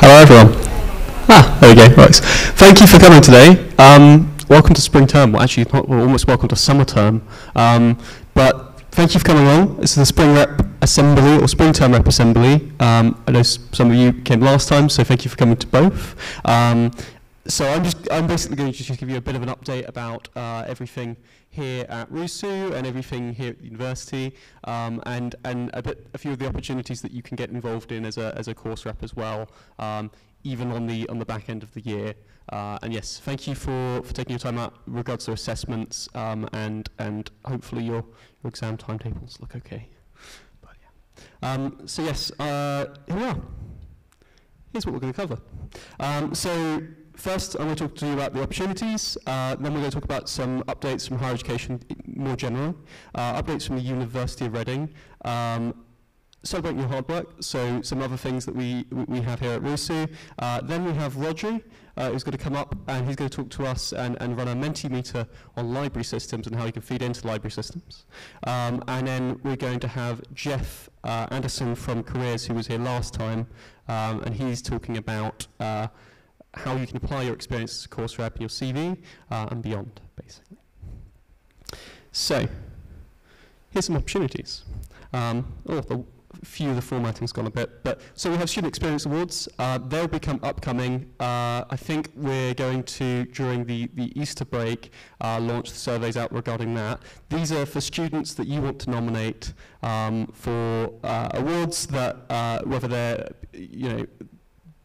Hello everyone. Ah, there we go. Right. Thank you for coming today. Um, welcome to spring term. Well, actually, almost welcome to summer term. Um, but thank you for coming along. This is the spring rep assembly or spring term rep assembly. Um, I know some of you came last time, so thank you for coming to both. Um, so I'm just I'm basically going to just give you a bit of an update about uh, everything here at RUSU and everything here at the university, um, and and a bit a few of the opportunities that you can get involved in as a as a course rep as well, um, even on the on the back end of the year. Uh, and yes, thank you for, for taking your time out regards to assessments, um, and and hopefully your your exam timetables look okay. But yeah. Um, so yes, uh, here we are. Here's what we're going to cover. Um, so first, I'm going to talk to you about the opportunities. Uh, then we're going to talk about some updates from higher education more generally. Uh, updates from the University of Reading. Um, celebrating your hard work. So some other things that we we have here at RUSU. Uh, then we have Rodri, uh, who's going to come up and he's going to talk to us and, and run a Mentimeter on library systems and how you can feed into library systems. Um, and then we're going to have Jeff uh, Anderson from Careers, who was here last time, um, and he's talking about uh, how you can apply your experience as a course rep in your CV uh, and beyond, basically. So, here's some opportunities. Um, oh, the few of the formatting's gone a bit, but so we have Student Experience Awards. Uh, they'll become upcoming. Uh, I think we're going to, during the, the Easter break, uh, launch the surveys out regarding that. These are for students that you want to nominate um, for uh, awards that, uh, whether they're, you know,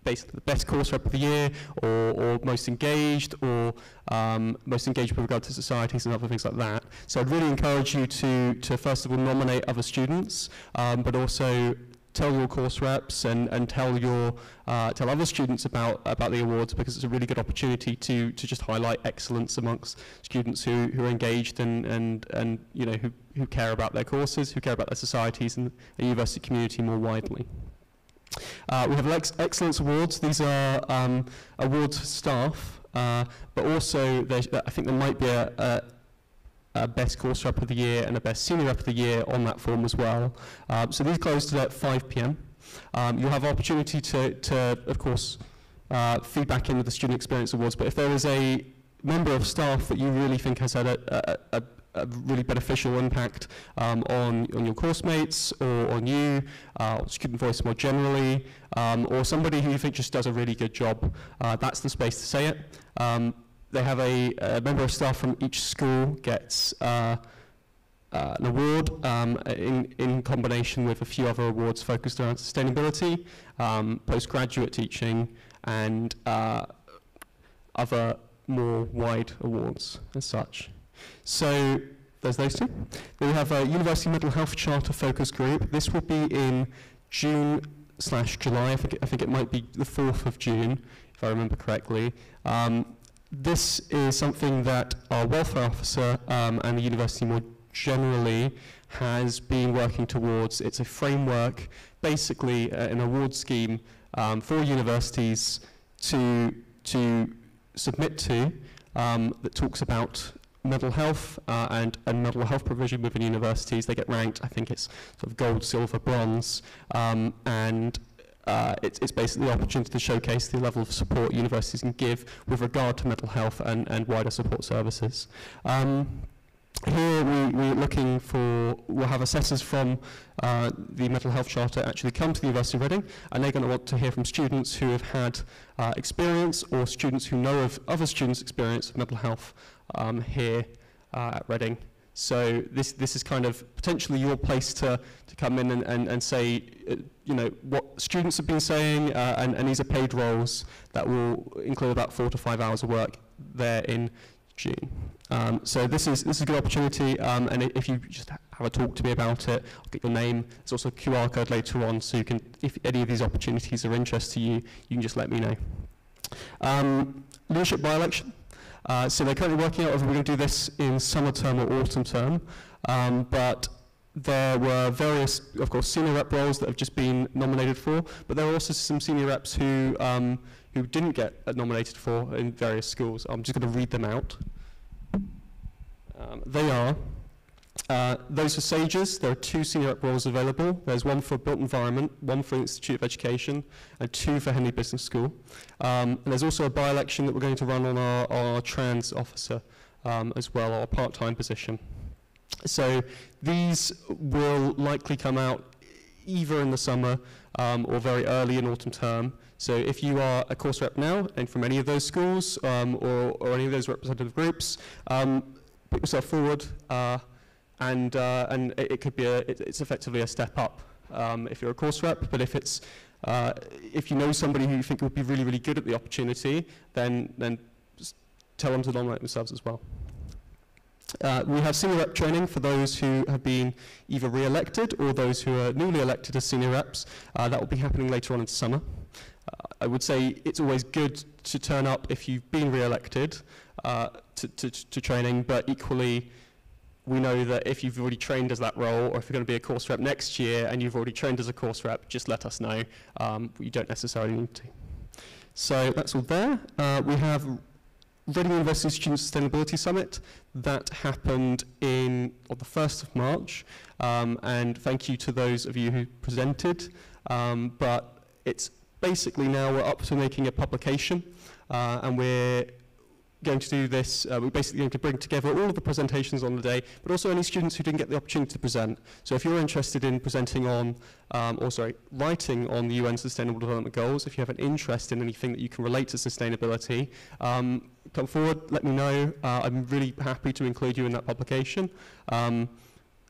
basically the best course rep of the year, or, or most engaged, or um, most engaged with regard to societies and other things like that. So I'd really encourage you to, to first of all nominate other students, um, but also tell your course reps and, and tell your uh, tell other students about about the awards because it's a really good opportunity to to just highlight excellence amongst students who, who are engaged and, and, and you know who, who care about their courses, who care about their societies and the university community more widely. Uh, we have ex- excellence awards. These are um, awards for staff, uh, but also I think there might be a, a, a best course rep of the year and a best senior rep of the year on that form as well. Um, so these close today at 5 p.m. Um, you'll have opportunity to, to of course, uh, feedback in with the student experience awards. But if there is a member of staff that you really think has had a, a, a, a really beneficial impact um, on, on your course mates or on you, uh, student voice more generally, um, or somebody who you think just does a really good job, uh, that's the space to say it. Um, they have a, a member of staff from each school gets uh, uh, an award um, in, in combination with a few other awards focused around sustainability, um, postgraduate teaching, and uh, other more wide awards as such. So there's those two. Then we have a University Mental Health Charter focus group. This will be in June slash July. I think, it, I think it might be the 4th of June, if I remember correctly. Um, this is something that our welfare officer um, and the university more generally has been working towards. It's a framework, basically uh, an award scheme um, for universities to, to submit to um, that talks about mental health uh, and, and mental health provision within universities. They get ranked, I think it's sort of gold, silver, bronze, um, and uh, it's, it's basically the opportunity to showcase the level of support universities can give with regard to mental health and, and wider support services. Um, here we, we're looking for, we'll have assessors from uh, the Mental Health Charter actually come to the University of Reading and they're going to want to hear from students who have had uh, experience or students who know of other students' experience of mental health um, here uh, at Reading. So this, this is kind of potentially your place to, to come in and, and, and say, uh, you know, what students have been saying, uh, and, and these are paid roles that will include about four to five hours of work there in June. Um, so this is this is a good opportunity, um, and if you just have a talk to me about it, I'll get your name. There's also a QR code later on, so you can, if any of these opportunities are of interest to you, you can just let me know. Um, leadership by-election. Uh, so they're currently working out whether we're going to do this in summer term or autumn term, um, but there were various, of course, senior rep roles that have just been nominated for, but there are also some senior reps who um, who didn't get nominated for in various schools. I'm just going to read them out. they are uh, those are SAGEs. There are two senior rep roles available. There's one for Built Environment, one for Institute of Education, and two for Henley Business School. Um, and there's also a by-election that we're going to run on our, our trans officer um, as well, our part-time position. So these will likely come out either in the summer um, or very early in autumn term. So if you are a course rep now and from any of those schools um, or, or any of those representative groups, um, put yourself forward. Uh, and uh, and it, it, could be a it, it's effectively a step up um, if you're a course rep. But if it's uh, if you know somebody who you think would be really really good at the opportunity, then then tell them to nominate themselves as well. Uh, we have senior rep training for those who have been either re-elected or those who are newly elected as senior reps. Uh, that will be happening later on in the summer. Uh, I would say it's always good to turn up if you've been re-elected uh, to, to, to training, but equally we know that if you've already trained as that role or if you're going to be a course rep next year and you've already trained as a course rep, just let us know. Um, you don't necessarily need to. So that's all there. Uh, we have Reading University Student Sustainability Summit that happened in on the 1st of March um, and thank you to those of you who presented um, but it's basically now we're up to making a publication uh, and we're going to do this, uh, we're basically going to bring together all of the presentations on the day, but also any students who didn't get the opportunity to present. So if you're interested in presenting on, um, or sorry, writing on the UN Sustainable Development Goals, if you have an interest in anything that you can relate to sustainability, um, come forward, let me know. Uh, I'm really happy to include you in that publication. Um,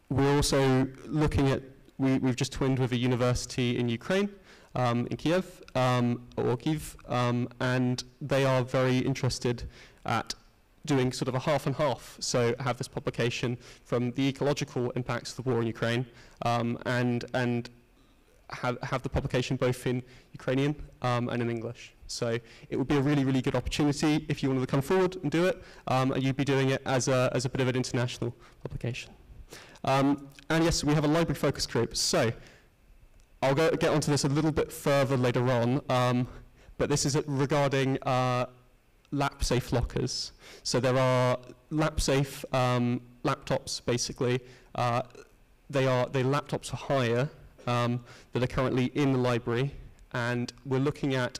we're also looking at, we, we've just twinned with a university in Ukraine, um, in Kiev, um, or Kiev, um, and they are very interested at doing sort of a half and half. So have this publication from the ecological impacts of the war in Ukraine um, and, and have, have the publication both in Ukrainian um, and in English. So it would be a really, really good opportunity if you wanted to come forward and do it, um, and you'd be doing it as a, as a bit of an international publication. Um, and yes, we have a library focus group. So I'll go, get onto this a little bit further later on, um, but this is regarding uh, lap-safe lockers. So there are lap-safe um, laptops, basically. Uh, they are they laptops for hire um, that are currently in the library, and we're looking at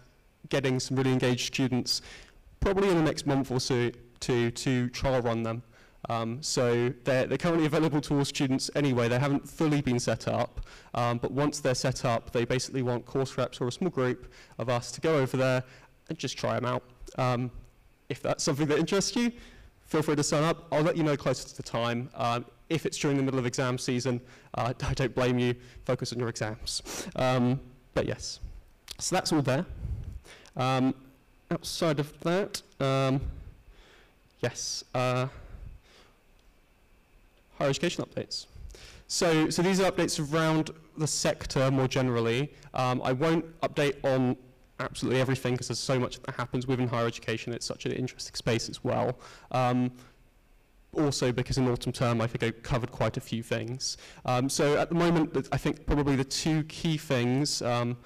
getting some really engaged students, probably in the next month or so, to to trial run them. Um, so they're, they're currently available to all students anyway. They haven't fully been set up, um, but once they're set up, they basically want course reps or a small group of us to go over there and just try them out. Um, if that's something that interests you, feel free to sign up. I'll let you know closer to the time. Um, if it's during the middle of exam season, uh, I don't blame you. Focus on your exams. Um, but yes, so that's all there. Um, outside of that, um, yes, uh, higher education updates. So, so these are updates around the sector more generally. Um, I won't update on absolutely everything because there's so much that happens within higher education. It's such an interesting space as well. Um, also because in autumn term I think I covered quite a few things. Um, so at the moment I think probably the two key things um,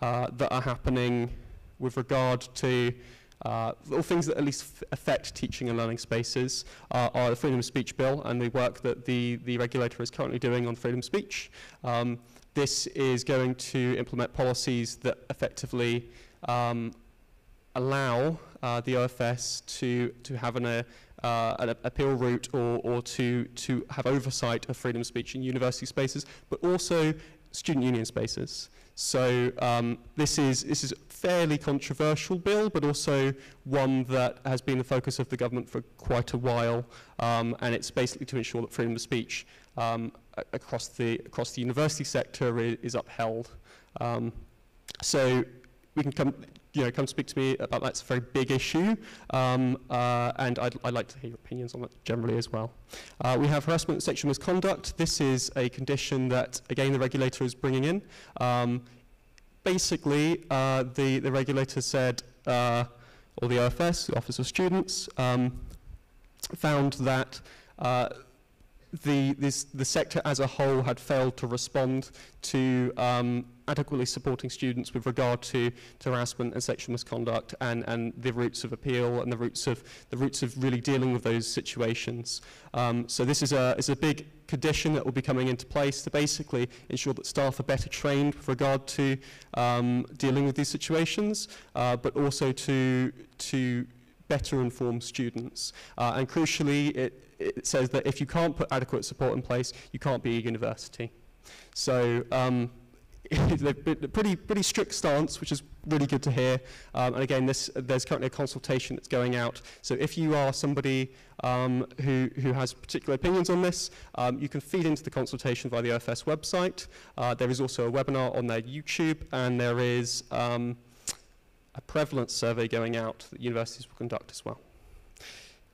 uh, that are happening with regard to uh, all things that at least affect teaching and learning spaces uh, are the Freedom of Speech Bill and the work that the, the regulator is currently doing on freedom of speech. Um, this is going to implement policies that effectively um, allow uh, the OFS to, to have an, uh, an appeal route or, or to, to have oversight of freedom of speech in university spaces, but also student union spaces. So um, this is this is a fairly controversial bill, but also one that has been the focus of the government for quite a while, um, and it's basically to ensure that freedom of speech um, across the across the university sector is, upheld. Um, so we can come you know, come speak to me about that. It's a very big issue, um, uh, and I'd, I'd, like to hear your opinions on that generally as well. Uh, we have harassment and sexual misconduct. This is a condition that, again, the regulator is bringing in. Um, basically, uh, the, the regulator said, uh, or the OFS, the Office of Students, um, found that uh, the, this, the sector as a whole had failed to respond to um, adequately supporting students with regard to, to harassment and sexual misconduct and, and the routes of appeal and the routes of, the routes of really dealing with those situations. Um, so this is a, is a big condition that will be coming into place to basically ensure that staff are better trained with regard to um, dealing with these situations, uh, but also to, to better inform students. Uh, and crucially, it, it says that if you can't put adequate support in place, you can't be a university. So um, pretty, pretty strict stance, which is really good to hear. Um, and again, this, there's currently a consultation that's going out. So if you are somebody um, who, who has particular opinions on this, um, you can feed into the consultation via the OFS website. Uh, there is also a webinar on their YouTube, and there is um, a prevalence survey going out that universities will conduct as well.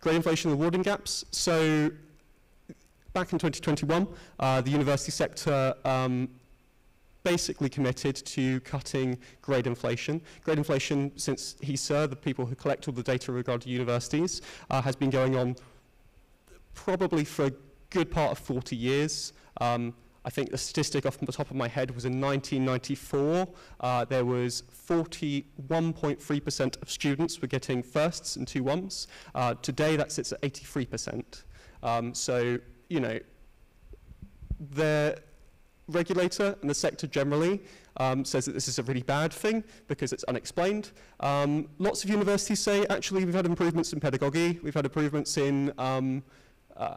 Grade inflation and awarding gaps. So back in 2021, uh, the university sector um, basically committed to cutting grade inflation. Grade inflation, since HESA, the people who collect all the data regarding universities, uh, has been going on probably for a good part of 40 years. Um, I think the statistic off the top of my head was in 1994, uh, there was 41.3% of students were getting firsts and two ones. Uh, today that sits at 83%. Um, so, you know, the regulator and the sector generally um, says that this is a really bad thing because it's unexplained. Um, lots of universities say, actually, we've had improvements in pedagogy, we've had improvements in um, uh,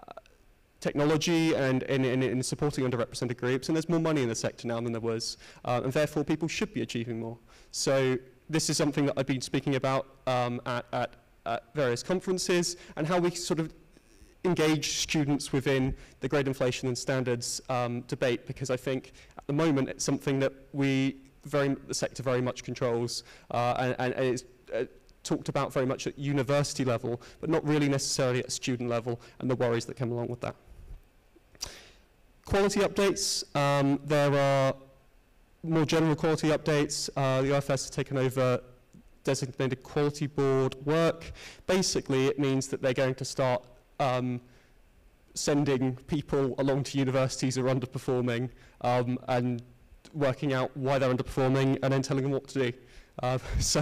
technology and in, in, in supporting underrepresented groups, and there's more money in the sector now than there was, uh, and therefore people should be achieving more. So this is something that I've been speaking about um, at, at, at various conferences, and how we sort of engage students within the grade inflation and standards um, debate, because I think at the moment it's something that we very, the sector very much controls, uh, and, and it's, uh, talked about very much at university level, but not really necessarily at student level, and the worries that come along with that. Quality updates, um, there are more general quality updates. Uh, the OFS has taken over designated quality board work. Basically, it means that they're going to start um, sending people along to universities who are underperforming um, and working out why they're underperforming and then telling them what to do. Uh, so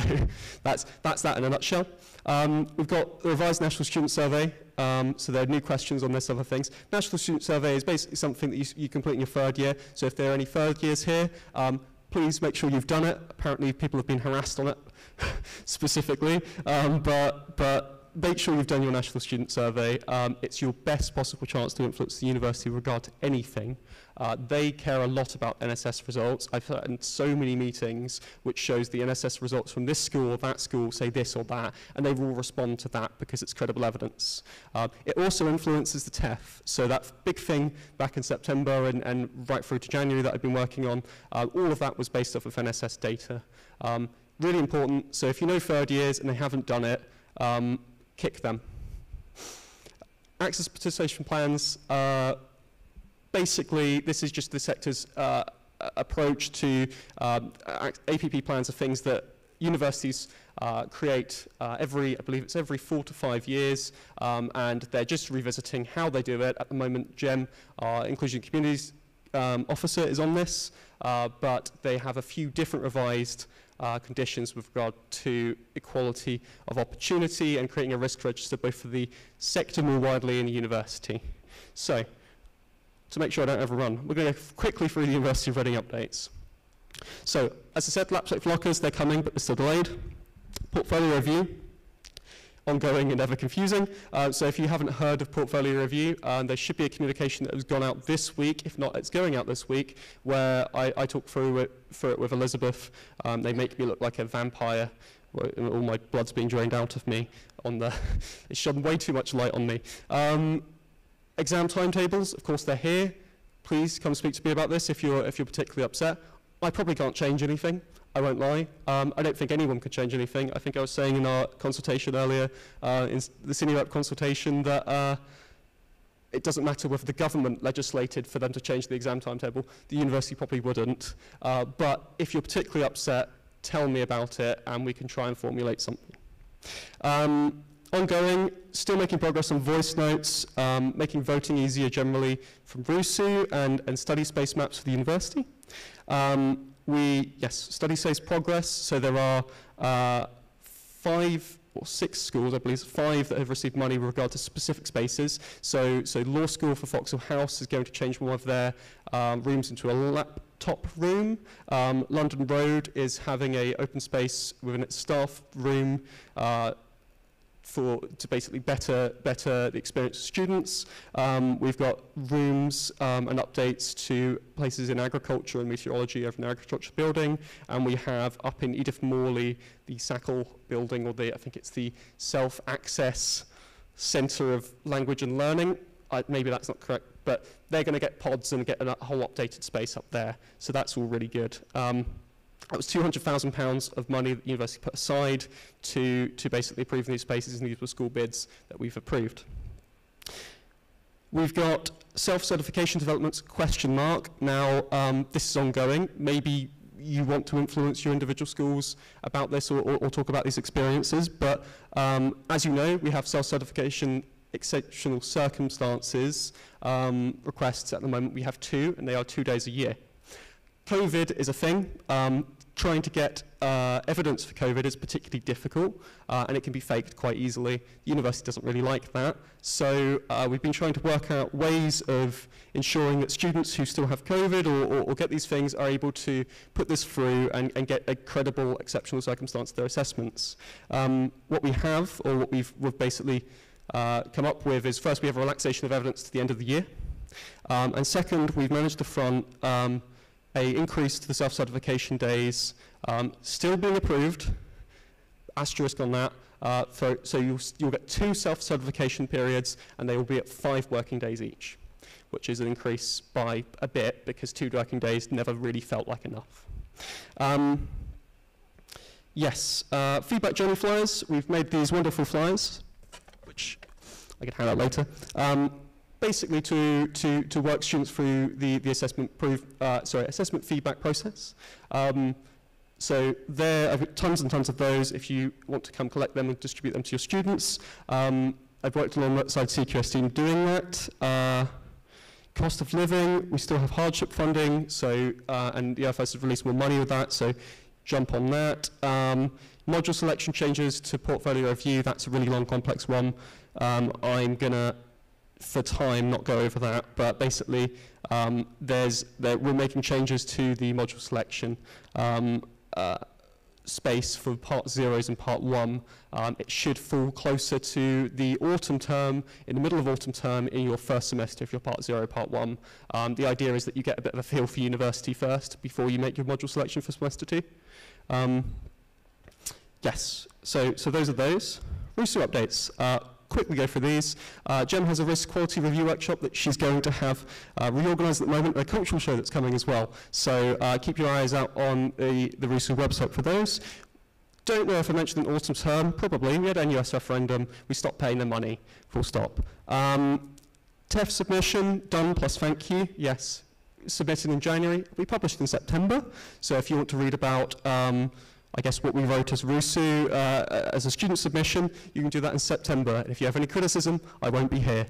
that's, that's that in a nutshell. Um, we've got the revised National Student Survey, um, so there are new questions on this, other things. National Student Survey is basically something that you, you complete in your third year, so if there are any third years here, um, please make sure you've done it. Apparently people have been harassed on it specifically, um, but, but make sure you've done your National Student Survey. Um, it's your best possible chance to influence the university with regard to anything. Uh, they care a lot about NSS results. I've heard in so many meetings which shows the NSS results from this school or that school say this or that, and they will respond to that because it's credible evidence. Uh, it also influences the TEF. So that big thing back in September and, and right through to January that I've been working on, uh, all of that was based off of NSS data. Um, really important. So if you know third years and they haven't done it, um, kick them. Access participation plans, uh, basically this is just the sector's uh, approach to um, APP plans are things that universities uh, create uh, every, I believe it's every four to five years, um, and they're just revisiting how they do it. At the moment, GEM, our Inclusion Communities um, officer, is on this, uh, but they have a few different revised uh, conditions with regard to equality of opportunity and creating a risk register both for the sector more widely and the university. So, to make sure I don't overrun, we're going to quickly through the University of Reading updates. So, as I said, laptop lockers, they're coming, but they're still delayed. Portfolio review, ongoing and ever confusing. Uh, so if you haven't heard of Portfolio Review, uh, there should be a communication that has gone out this week, if not it's going out this week, where I, I talk through it, through it with Elizabeth. Um, they make me look like a vampire. All my blood's being drained out of me. On the, it's shone way too much light on me. Um, exam timetables, of course, they're here. Please come speak to me about this if you're, if you're particularly upset. I probably can't change anything. I won't lie. Um, I don't think anyone could change anything. I think I was saying in our consultation earlier, uh, in the senior rep consultation, that uh, it doesn't matter whether the government legislated for them to change the exam timetable. The university probably wouldn't. Uh, but if you're particularly upset, tell me about it and we can try and formulate something. Um, ongoing, still making progress on voice notes, um, making voting easier generally from RUSU and, and study space maps for the university. Um, we, yes, study space progress, so there are uh, five or six schools, I believe, five that have received money with regard to specific spaces. So, so Law School for Foxhill House is going to change one of their um, rooms into a laptop room. Um, London Road is having a open space within its staff room uh, for to basically better better the experience of students. Um, we've got rooms um, and updates to places in agriculture and meteorology over an agriculture building, and we have up in Edith Morley the Sackle building, or the I think it's the Self-Access Centre of Language and Learning. Maybe that's not correct, but they're going to get pods and get a whole updated space up there, so that's all really good. Um, that was £200,000 of money that the university put aside to, to basically approve these spaces, and these were school bids that we've approved. We've got self-certification developments question mark. Now, um, this is ongoing. Maybe you want to influence your individual schools about this or, or, or talk about these experiences, but um, as you know, we have self-certification exceptional circumstances um, requests at the moment. We have two, and they are two days a year. COVID is a thing. Um, trying to get uh, evidence for COVID is particularly difficult, uh, and it can be faked quite easily. The university doesn't really like that. So uh, we've been trying to work out ways of ensuring that students who still have COVID or, or, or get these things are able to put this through and, and get a credible, exceptional circumstance to their assessments. Um, what we have, or what we've, we've basically uh, come up with is first we have a relaxation of evidence to the end of the year. Um, and second, we've managed to front um, a increase to the self-certification days, um, still being approved, asterisk on that, uh, for, so you'll, you'll get two self-certification periods and they will be at five working days each, which is an increase by a bit because two working days never really felt like enough. Um, yes, uh, feedback journey flyers, we've made these wonderful flyers, which I can hand out later. Um, basically to, to, to work students through the, the assessment, uh, sorry, assessment feedback process. Um, so there are tons and tons of those if you want to come collect them and distribute them to your students. Um, I've worked alongside CQS team doing that. Uh, cost of living, we still have hardship funding, so uh, and the EFS has released more money with that, so jump on that. Um, module selection changes to portfolio review, that's a really long, complex one. Um, I'm going to for time not go over that, but basically um, there's, there, we're making changes to the module selection um, uh, space for part zeros and part one. Um, it should fall closer to the autumn term, in the middle of autumn term in your first semester if you're part zero, part one. Um, the idea is that you get a bit of a feel for university first before you make your module selection for semester two. Um, yes, so, so those are those. RUSU updates. Uh, quickly go through these. Uh, Jem has a risk quality review workshop that she's going to have uh, reorganised at the moment, a cultural show that's coming as well. So uh, keep your eyes out on the, the RUSU website for those. Don't know if I mentioned in autumn term, probably. We had a NUS referendum, we stopped paying the money, full stop. Um, TEF submission, done plus thank you, yes. Submitted in January, we published in September. So if you want to read about um, I guess what we wrote as RUSU uh, as a student submission, you can do that in September. And if you have any criticism, I won't be here.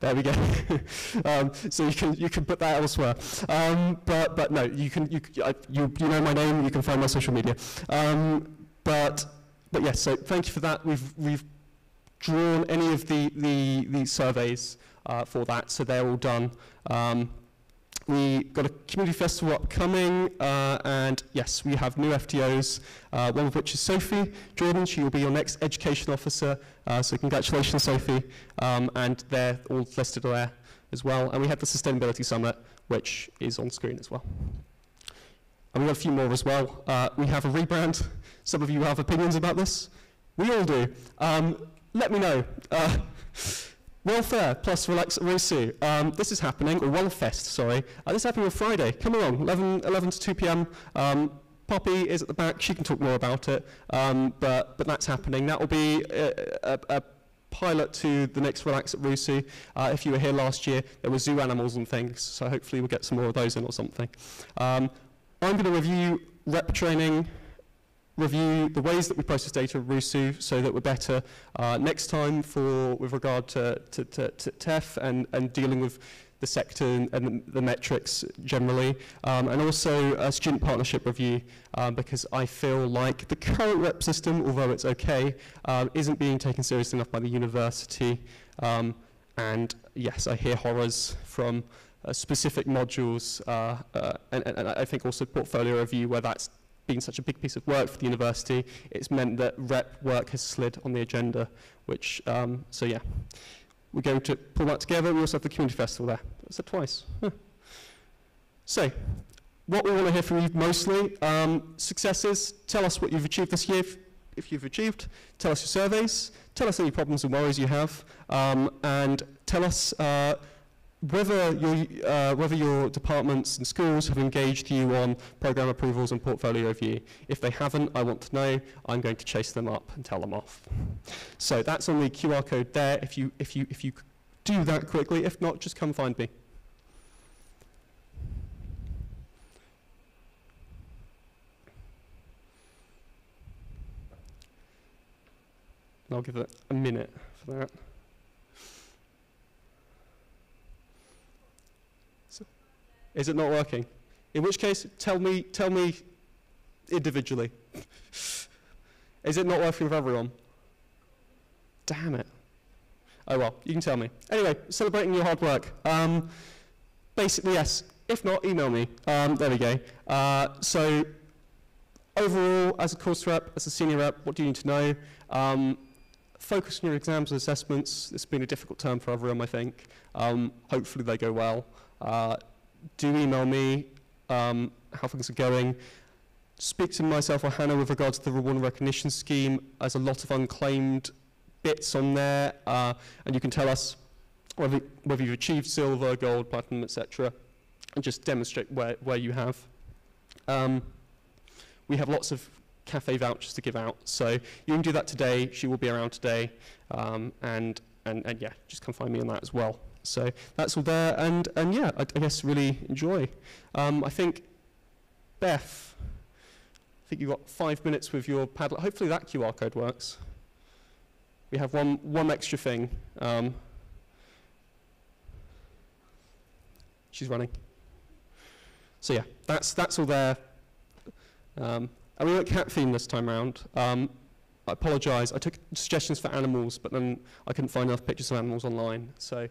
There we go. um, so you can you can put that elsewhere. Um, but but no, you can you, you you know my name. You can find my social media. Um, but but yes. So thank you for that. We've we've drawn any of the the, the surveys uh, for that, so they're all done. We got a community festival upcoming, uh, and yes, we have new FTOs, uh, one of which is Sophie Jordan. She will be your next education officer, uh, so congratulations, Sophie. Um, and they're all listed there as well. And we have the Sustainability Summit, which is on screen as well. And we've got a few more as well. Uh, we have a rebrand. Some of you have opinions about this. We all do. Um, let me know. Welfare plus Relax at Rusu. Um, this is happening, or Wellfest, sorry. Uh, this is happening on Friday. Come along, 11, 11 to 2 p.m. Um, Poppy is at the back. She can talk more about it. Um, but, but that's happening. That will be a, a, a pilot to the next Relax at Rusu. Uh, if you were here last year, there were zoo animals and things, so hopefully we'll get some more of those in or something. Um, I'm going to review rep training review the ways that we process data in RUSU so that we're better uh, next time for with regard to, to, to, to TEF and, and dealing with the sector and, and the, the metrics generally, um, and also a student partnership review um, because I feel like the current rep system, although it's okay, um, isn't being taken seriously enough by the university. Um, and yes, I hear horrors from uh, specific modules, uh, uh, and, and I think also portfolio review where that's been such a big piece of work for the university, it's meant that rep work has slid on the agenda, which, um, so yeah. We're going to pull that together. We also have the community festival there. I said twice. Huh. So, what we want to hear from you mostly, um, successes, tell us what you've achieved this year, if, if you've achieved, tell us your surveys, tell us any problems and worries you have, um, and tell us uh, whether your, uh, whether your departments and schools have engaged you on program approvals and portfolio review. If they haven't, I want to know. I'm going to chase them up and tell them off. So that's on the QR code there. If you, if you, if you do that quickly, if not, just come find me. I'll give it a minute for that. Is it not working? In which case, tell me, tell me individually. Is it not working for everyone? Damn it. Oh well, you can tell me. Anyway, celebrating your hard work. Um, basically, yes. If not, email me. Um, there we go. Uh, so, overall, as a course rep, as a senior rep, what do you need to know? Um, focus on your exams and assessments. It's been a difficult term for everyone, I think. Um, hopefully, they go well. Uh, do email me um, how things are going. Speak to myself or Hannah with regards to the reward and recognition scheme. There's a lot of unclaimed bits on there, uh, and you can tell us whether, whether you've achieved silver, gold, platinum, etc., and just demonstrate where, where you have. Um, we have lots of cafe vouchers to give out, so you can do that today. She will be around today, um, and, and, and yeah, just come find me on that as well. So that's all there, and, and yeah, I, I guess really enjoy. Um, I think, Beth, I think you've got five minutes with your Padlet. Hopefully that QR code works. We have one, one extra thing. Um, she's running. So yeah, that's, that's all there. Um, and we went cat theme this time around. Um, I apologise. I took suggestions for animals, but then I couldn't find enough pictures of animals online. So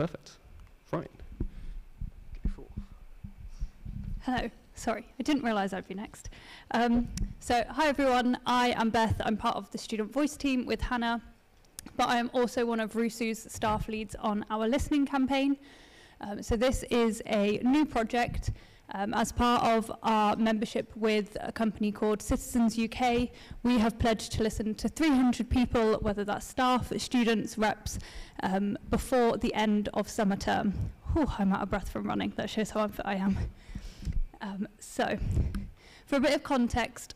Perfect. Right. Hello. Sorry, I didn't realise I'd be next. Um, so, hi everyone. I am Beth. I'm part of the student voice team with Hannah, but I am also one of RUSU's staff leads on our listening campaign. Um, so, this is a new project um, as part of our membership with a company called Citizens UK, we have pledged to listen to 300 people, whether that's staff, students, reps, um, before the end of summer term. Whew, I'm out of breath from running. That shows how unfit I am. Um, so, for a bit of context,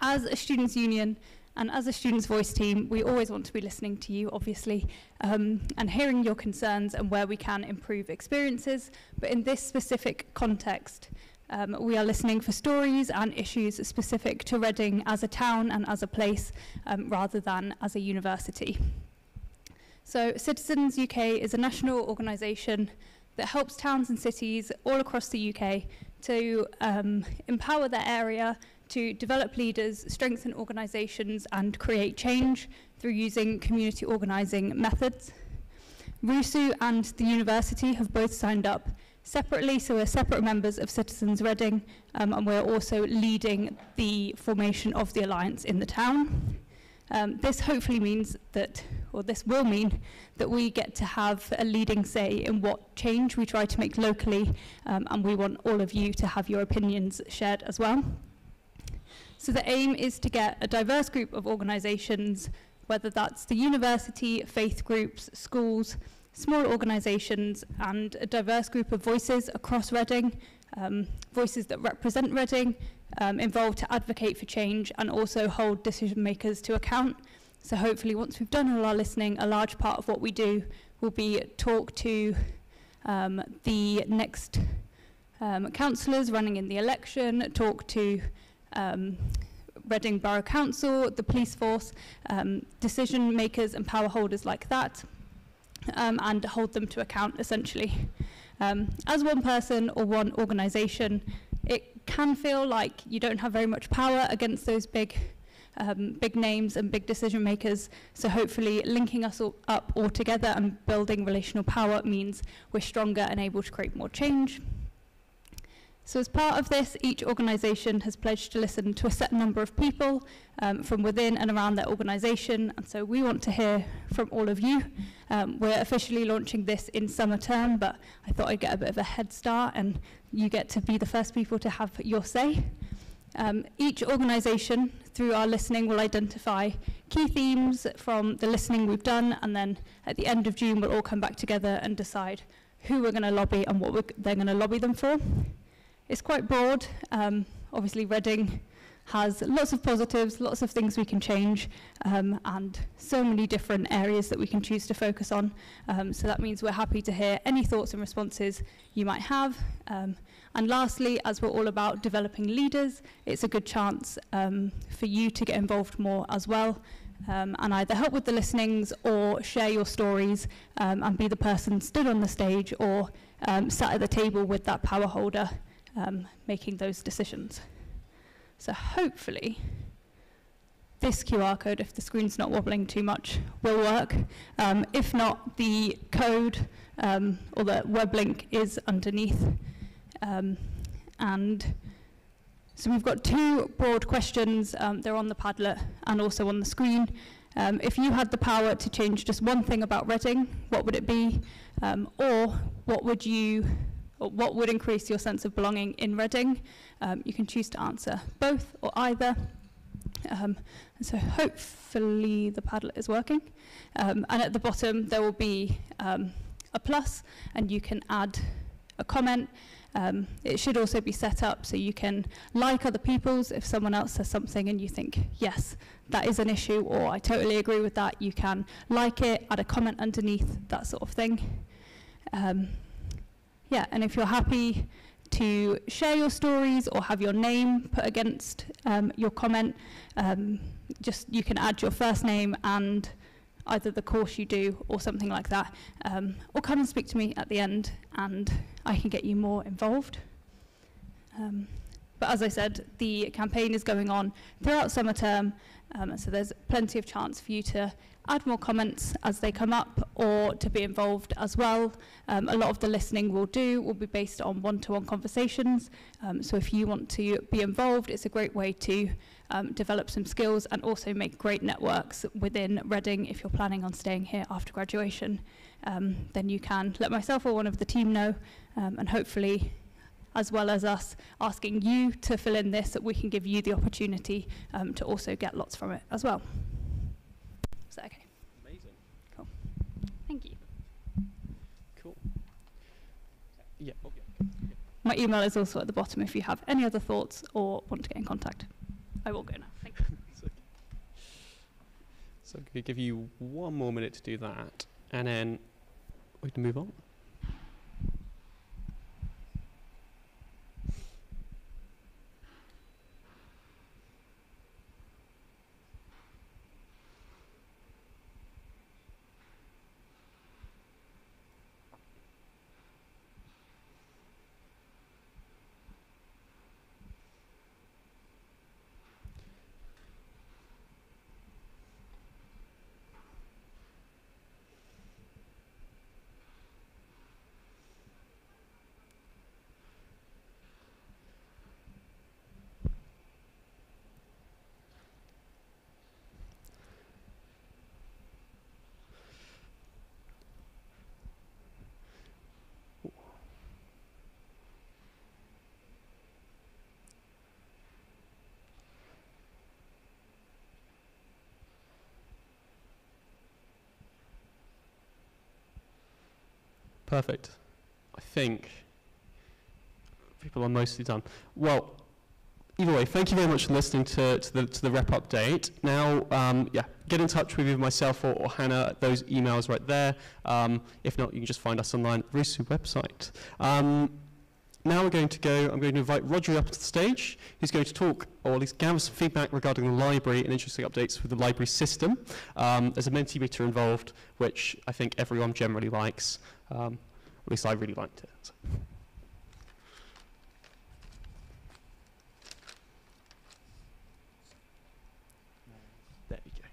as a students' union, and as a Students' Voice team, we always want to be listening to you, obviously, um, and hearing your concerns and where we can improve experiences. But in this specific context, um, we are listening for stories and issues specific to Reading as a town and as a place, um, rather than as a university. So, Citizens UK is a national organisation that helps towns and cities all across the UK to um, empower their area to develop leaders, strengthen organisations and create change through using community organising methods. RUSU and the university have both signed up separately, so we're separate members of Citizens Reading, um, and we're also leading the formation of the alliance in the town. Um, this hopefully means that, or this will mean, that we get to have a leading say in what change we try to make locally, um, and we want all of you to have your opinions shared as well. So the aim is to get a diverse group of organisations, whether that's the university, faith groups, schools, small organisations, and a diverse group of voices across Reading, um, voices that represent Reading, um, involved to advocate for change and also hold decision makers to account. So hopefully once we've done all our listening, a large part of what we do will be talk to um, the next um, councillors running in the election, talk to um, Reading Borough Council, the police force, um, decision makers and power holders like that, um, and hold them to account essentially. Um, as one person or one organisation, it can feel like you don't have very much power against those big um, big names and big decision makers. So hopefully linking us all up all together and building relational power means we're stronger and able to create more change. So as part of this, each organisation has pledged to listen to a set number of people um, from within and around their organisation. And so we want to hear from all of you. Um, we're officially launching this in summer term, but I thought I'd get a bit of a head start and you get to be the first people to have your say. Um, each organisation, through our listening, will identify key themes from the listening we've done, and then at the end of June, we'll all come back together and decide who we're going to lobby and what they're going to lobby them for. It's quite broad. Um, obviously, Reading has lots of positives, lots of things we can change, um, and so many different areas that we can choose to focus on. Um, so that means we're happy to hear any thoughts and responses you might have. Um, and lastly, as we're all about developing leaders, it's a good chance um, for you to get involved more as well. Um, and either help with the listenings or share your stories um, and be the person stood on the stage or sat at the table with that power holder um, making those decisions. So hopefully, this QR code, if the screen's not wobbling too much, will work. Um, if not, the code um, or the web link is underneath. Um, and so we've got two broad questions. Um, they're on the Padlet and also on the screen. Um, if you had the power to change just one thing about Reading, what would it be? Um, or what would you what would increase your sense of belonging in Reading? Um, you can choose to answer both or either. Um, and so hopefully the Padlet is working. Um, and at the bottom there will be um, a plus and you can add a comment. Um, it should also be set up so you can like other people's. If someone else says something and you think, yes, that is an issue, or I totally agree with that, you can like it, add a comment underneath, that sort of thing. Um, yeah, and if you're happy to share your stories or have your name put against um, your comment, um, just you can add your first name and either the course you do or something like that, um, or come and speak to me at the end and I can get you more involved. Um, but as I said, the campaign is going on throughout summer term, um, so there's plenty of chance for you to add more comments as they come up or to be involved as well. Um, a lot of the listening we'll do will be based on one-to-one -one conversations. Um, so if you want to be involved, it's a great way to um, develop some skills and also make great networks within Reading if you're planning on staying here after graduation. Um, then you can let myself or one of the team know um, and hopefully as well as us asking you to fill in this, that we can give you the opportunity um, to also get lots from it as well. Is that okay? Amazing. Cool. Thank you. Cool. Yeah. My email is also at the bottom if you have any other thoughts or want to get in contact. I will go now. Thank you. So I'm going to give you one more minute to do that, and then we can move on. Perfect. I think people are mostly done. Well, either way, thank you very much for listening to, to, the, to the rep update. Now, um, yeah, get in touch with either myself or, or Hannah, those emails right there. Um, if not, you can just find us online at the RUSU website. Um, now we're going to go, I'm going to invite Rodri up to the stage. He's going to talk, or at least gather some feedback regarding the library and interesting updates with the library system. Um, there's a Mentimeter involved, which I think everyone generally likes. Um, at least I really liked it. So. There we go.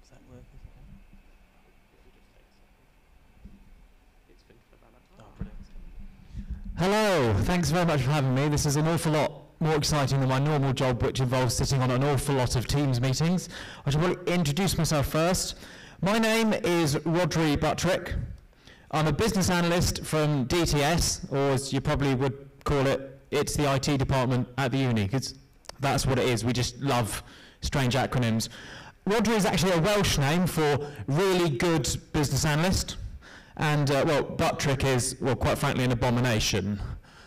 Does that work? Oh. Hello, thanks very much for having me. This is an awful lot more exciting than my normal job, which involves sitting on an awful lot of Teams meetings. I should probably introduce myself first. My name is Rodri Buttrick. I'm a business analyst from DTS, or as you probably would call it, it's the IT department at the uni, because that's what it is. We just love strange acronyms. Rodri is actually a Welsh name for really good business analyst. And, uh, well, Buttrick is, well, quite frankly, an abomination.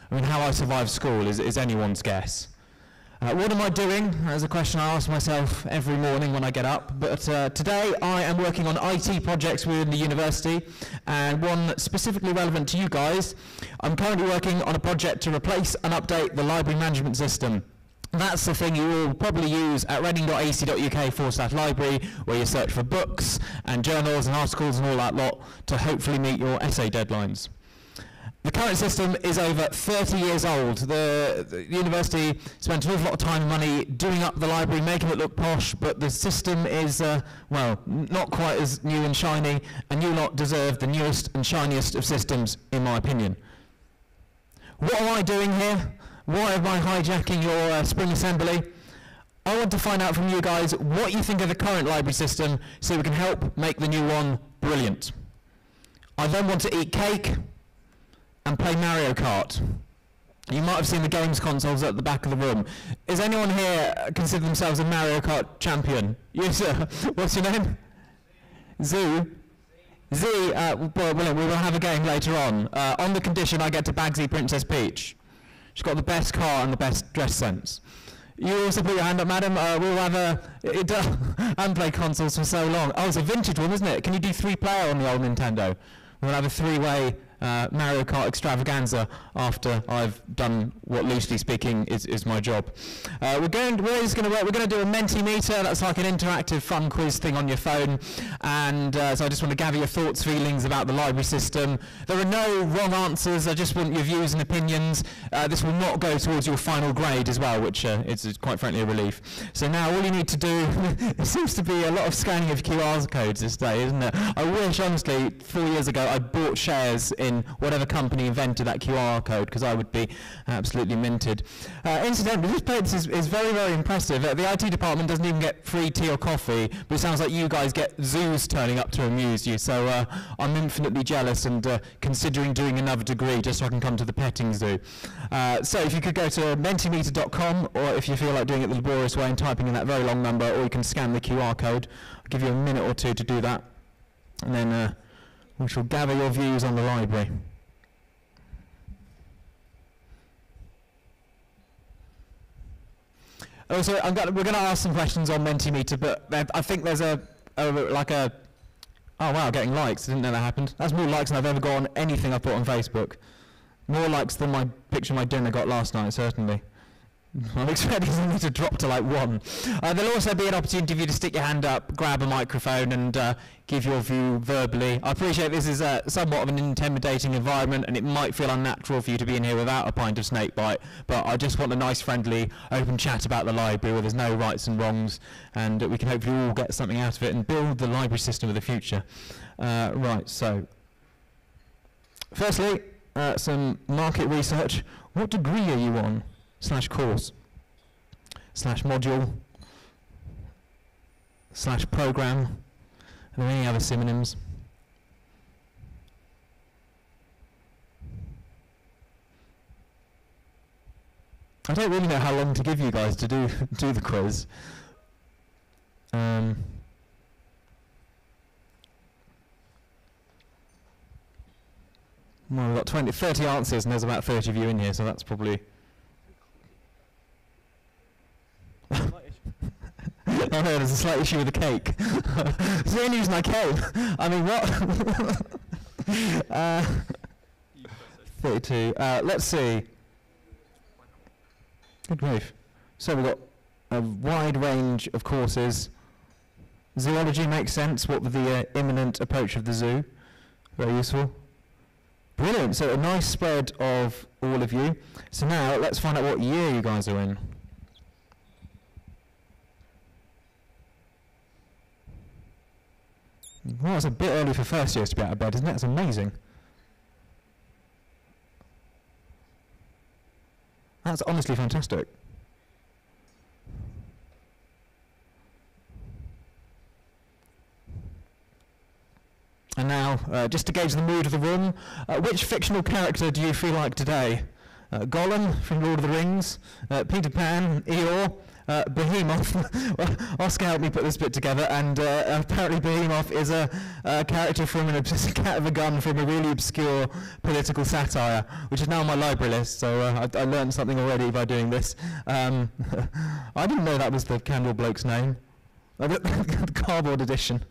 I mean, how I survived school is, is anyone's guess. Uh, what am I doing? That's a question I ask myself every morning when I get up. But uh, today I am working on IT projects within the university, and one specifically relevant to you guys. I'm currently working on a project to replace and update the library management system. That's the thing you will probably use at reading.ac.uk forward slash library, where you search for books and journals and articles and all that lot to hopefully meet your essay deadlines. The current system is over 30 years old. The, the, university spent an awful lot of time and money doing up the library, making it look posh, but the system is, uh, well, not quite as new and shiny, and you lot deserve the newest and shiniest of systems, in my opinion. What am I doing here? Why am I hijacking your uh, spring assembly? I want to find out from you guys what you think of the current library system so we can help make the new one brilliant. I then want to eat cake, and play Mario Kart. You might have seen the games consoles at the back of the room. Is anyone here consider themselves a Mario Kart champion? Yes, sir. What's your name? Zoo. Z, uh, well, we will have a game later on. Uh, on the condition I get to Bagsy Princess Peach. She's got the best car and the best dress sense. You also put your hand up, madam. Uh, we'll have a... It, uh, I haven't consoles for so long. Oh, it's a vintage one, isn't it? Can you do three-player on the old Nintendo? We'll have a three-way uh, Mario Kart extravaganza after I've done what, loosely speaking, is, is my job. Uh, we're going. We're going to work. We're going to do a Mentimeter. That's like an interactive, fun quiz thing on your phone. And uh, so I just want to gather your thoughts, feelings about the library system. There are no wrong answers. I just want your views and opinions. Uh, this will not go towards your final grade as well, which uh, is, is quite frankly a relief. So now all you need to do. it seems to be a lot of scanning of QR codes this day, isn't it? I wish, honestly, four years ago I bought shares in in whatever company invented that QR code because I would be absolutely minted. Uh, incidentally, this place is, is very, very impressive. Uh, the IT department doesn't even get free tea or coffee, but it sounds like you guys get zoos turning up to amuse you. So uh, I'm infinitely jealous and uh, considering doing another degree just so I can come to the petting zoo. Uh, so if you could go to mentimeter.com or if you feel like doing it the laborious way and typing in that very long number, or you can scan the QR code. I'll give you a minute or two to do that. And then which will gather your views on the library. Also, gonna, we're going to ask some questions on Mentimeter, but I think there's a, a, like a, oh wow, getting likes. I didn't know that happened. That's more likes than I've ever got on anything I put on Facebook. More likes than my picture of my dinner got last night, certainly. I'm expecting something to drop to like one. Uh, there'll also be an opportunity for you to stick your hand up, grab a microphone and uh, give your view verbally. I appreciate this is uh, somewhat of an intimidating environment and it might feel unnatural for you to be in here without a pint of snakebite, but I just want a nice friendly open chat about the library where there's no rights and wrongs and we can hopefully all get something out of it and build the library system of the future. Uh, right, so firstly, uh, some market research. What degree are you on? Slash course slash module slash program. and any other synonyms? I don't really know how long to give you guys to do do the quiz. Um, well, we've got 20, 30 answers and there's about 30 of you in here, so that's probably oh no, there's a slight issue with the cake. it's the only reason I came. I mean, what? uh, 32. Uh, let's see. Good grief. So we've got a wide range of courses. Zoology makes sense, what with the uh, imminent approach of the zoo. Very useful. Brilliant. So a nice spread of all of you. So now let's find out what year you guys are in. Well, it's a bit early for first years to be out of bed, isn't it? It's amazing. That's honestly fantastic. And now, uh, just to gauge the mood of the room, uh, which fictional character do you feel like today? Uh, Gollum from Lord of the Rings, uh, Peter Pan, Eeyore, uh, Behemoth. Oscar helped me put this bit together, and uh, apparently Behemoth is a, a character from an obs- cat of a gun from a really obscure political satire, which is now on my library list. So uh, I, I learned something already by doing this. Um, I didn't know that was the Candle bloke's name. The cardboard edition.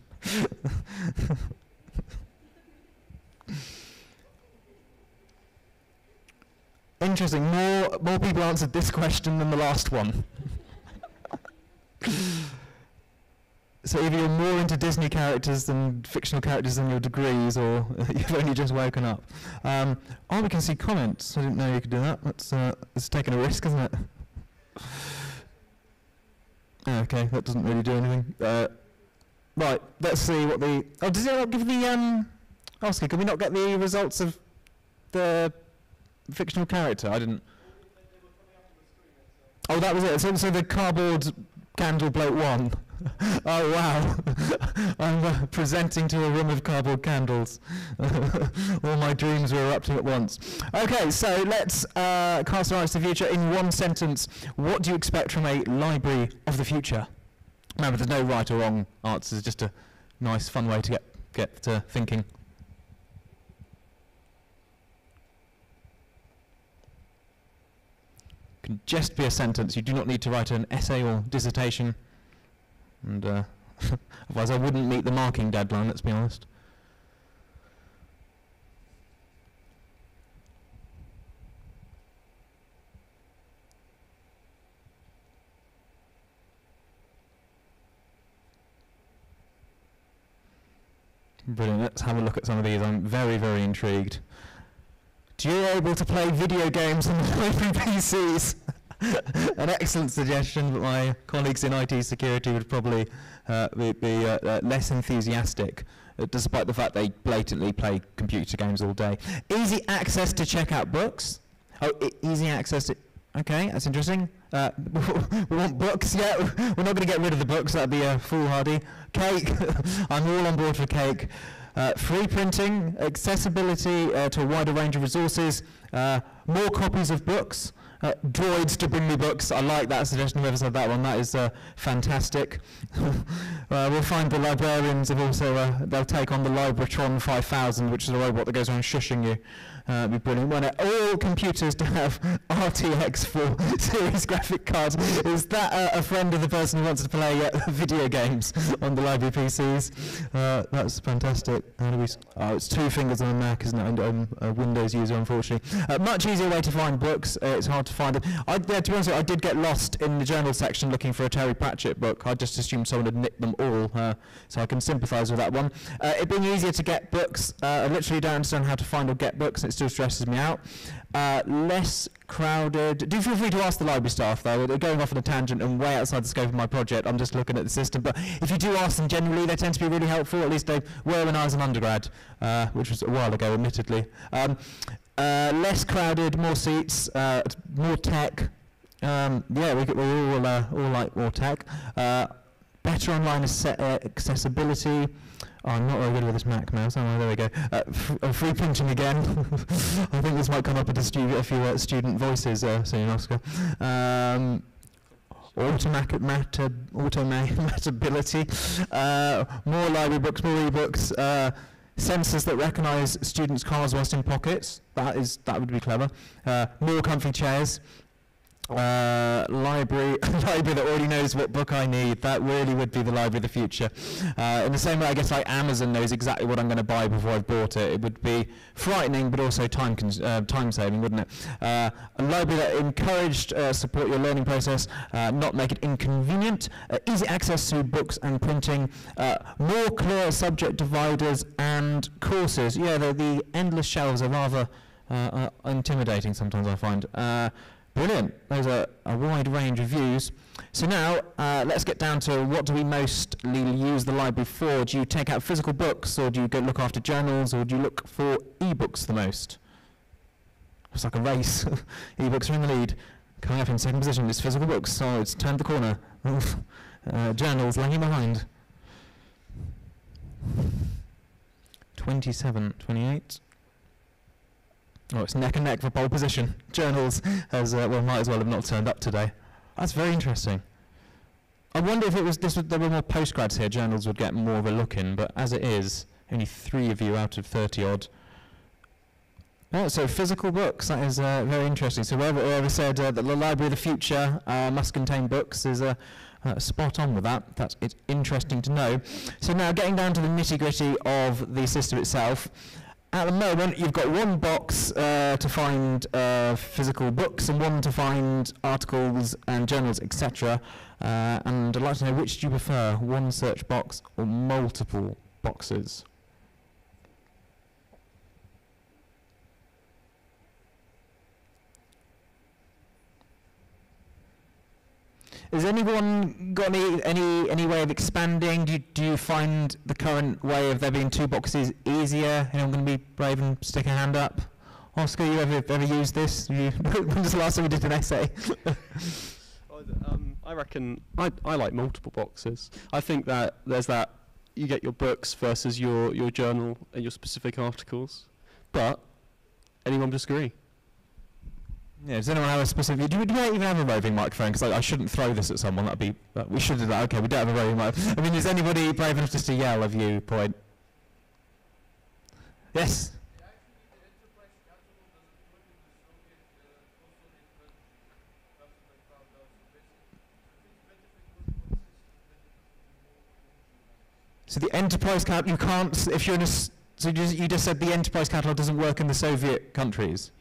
Interesting. More more people answered this question than the last one. so either you're more into Disney characters than fictional characters than your degrees, or you've only just woken up. Um, oh, we can see comments. I didn't know you could do that. That's uh, it's taking a risk, isn't it? okay, that doesn't really do anything. Uh, right, let's see what the. Oh, does it not give the um? Oscar, can we not get the results of the fictional character? I didn't. Oh, that was it. So, so the cardboard candle bloke won. oh wow! I'm uh, presenting to a room of cardboard candles. All my dreams were erupting at once. Okay, so let's uh, cast our eyes to the future in one sentence. What do you expect from a library of the future? Remember, there's no right or wrong answers. Just a nice, fun way to get get uh, thinking. Can just be a sentence. You do not need to write an essay or dissertation. And uh, otherwise, I wouldn't meet the marking deadline. Let's be honest. Brilliant. Let's have a look at some of these. I'm very, very intrigued. Do you able to play video games on the library PCs? An excellent suggestion, but my colleagues in IT security would probably uh, be, uh, uh, less enthusiastic, uh, despite the fact they blatantly play computer games all day. Easy access to check out books. Oh, easy access to. Okay, that's interesting. Uh, we want books, yeah. We're not going to get rid of the books. That'd be a foolhardy. Cake. I'm all on board for cake. Uh, free printing, accessibility uh, to a wider range of resources, uh, more copies of books, uh, droids to bring me books. I like that suggestion. Whoever said that one, that is uh, fantastic. Uh, we'll find the librarians have also they'll take on the Libratron 5000, which is a robot that goes around shushing you. Uh, be brilliant. Want all computers to have RTX 4 series graphic cards. Is that a friend of the person who wants to play uh, video games on the library PCs? Uh, that's fantastic. Oh, it's two fingers on a Mac, isn't it? I'm a Windows user, unfortunately. Uh, much easier way to find books. Uh, it's hard to find them. I, to be honest, I did get lost in the journal section looking for a Terry Pratchett book. I just assumed someone had nicked them all, uh, so I can sympathise with that one. It being easier to get books, I literally don't understand how to find or get books, still stresses me out. Uh, less crowded. Do feel free to ask the library staff, though. They're going off on a tangent and way outside the scope of my project. I'm just looking at the system. But if you do ask them generally, they tend to be really helpful. At least they were when I was an undergrad, uh, which was a while ago, admittedly. Um, uh, less crowded, more seats, uh, more tech. Um, yeah, we, c- we all, uh, all like more tech. Uh, better online acce- accessibility. Oh, I'm not very good with this Mac mouse. Oh, there we go. Uh, free printing again. I think this might come up at a, stu- a few uh, student voices uh, soon, Oscar. Um, automatic matter, automatability, uh, more library books, more ebooks, uh, sensors that recognise students' cars whilst in pockets. That is that would be clever. Uh, more comfy chairs. Uh, library, library that already knows what book I need. That really would be the library of the future. Uh, in the same way, I guess like Amazon knows exactly what I'm going to buy before I've bought it. It would be frightening, but also time uh, time saving, wouldn't it? Uh, a library that encouraged uh, support your learning process, not make it inconvenient, easy access to books and printing, more clear subject dividers and courses. Yeah, the, the endless shelves are rather intimidating sometimes. I find. Brilliant. Those are a wide range of views. So now, uh, let's get down to what do we mostly use the library for? Do you take out physical books, or do you go look after journals, or do you look for e-books the most? It's like a race. e-books are in the lead. Coming up in second position is physical books, so it's turned the corner. uh, journals lagging behind. 27, 28. Oh, it's neck and neck for pole position. Journals, as uh, well, might as well have not turned up today. That's very interesting. I wonder if it was this. There were more postgrads here. Journals would get more of a look in, but as it is, only three of you out of thirty odd. So physical books. That is uh, very interesting. So whoever, whoever said uh, that the library of the future uh, must contain books is uh, uh, spot on with that. That's it's interesting to know. So now getting down to the nitty gritty of the system itself. At the moment, you've got one box uh, to find uh, physical books and one to find articles and journals, etc. Uh, and I'd like to know which do you prefer, one search box or multiple boxes? Has anyone got any, any, any way of expanding? Do you, do you find the current way of there being two boxes easier? Anyone going to be brave and stick a hand up? Oscar, you ever ever used this? When was the last time you did an essay? Um, I reckon I, I like multiple boxes. I think that there's that you get your books versus your, your journal and your specific articles. But anyone disagree? Yeah, does anyone have a specific? Do we, do we even have a roving microphone? Because I, I shouldn't throw this at someone. That'd be. We should do that. Okay, we don't have a roving microphone. I mean, is anybody brave enough just to yell a viewpoint? Yes. So the enterprise catalog, you can't, if you're in a, so you just, you just said the enterprise catalog doesn't work in the Soviet countries?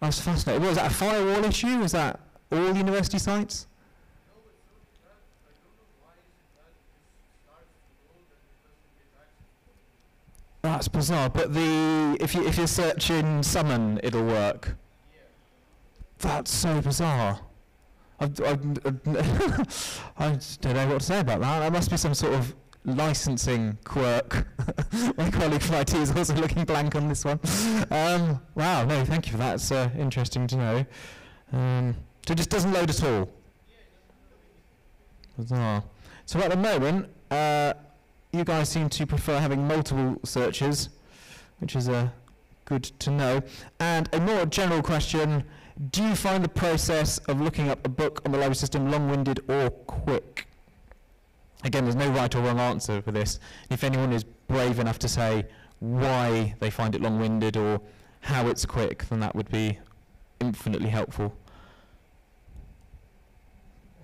That's fascinating. Was that a firewall issue? Was that all university sites? That's bizarre. But the if you if you search in summon, it'll work. That's so bizarre. I, I, I don't know what to say about that. That must be some sort of licensing quirk. My colleague from IT is also looking blank on this one. Um, wow, no, thank you for that. It's uh, interesting to know. Um, so it just doesn't load at all. Bizarre. So at the moment, uh, you guys seem to prefer having multiple searches, which is uh, good to know. And a more general question, do you find the process of looking up a book on the library system long-winded or quick? Again, there's no right or wrong answer for this. If anyone is brave enough to say why they find it long-winded or how it's quick, then that would be infinitely helpful.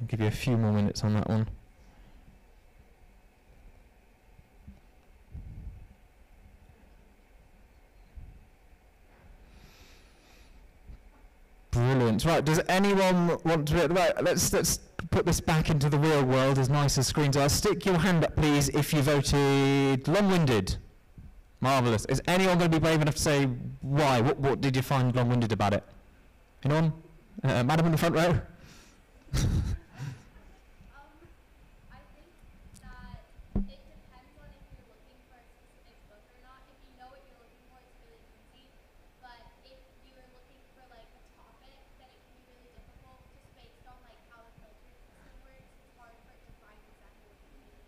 I'll give you a few more minutes on that one. Brilliant. Right, does anyone want to... Right, let's, let's put this back into the real world as nice as screens are. Stick your hand up, please, if you voted long-winded. Marvellous. Is anyone going to be brave enough to say why? What, what did you find long-winded about it? Anyone? Uh, madam in the front row? Um, I think that it depends on if you're looking for a specific book or not. If you know what you're looking for, it's really easy. But if you're looking for like a topic, then it can be really difficult just based on like how the filtering system works. It's hard for it to find exactly what you need.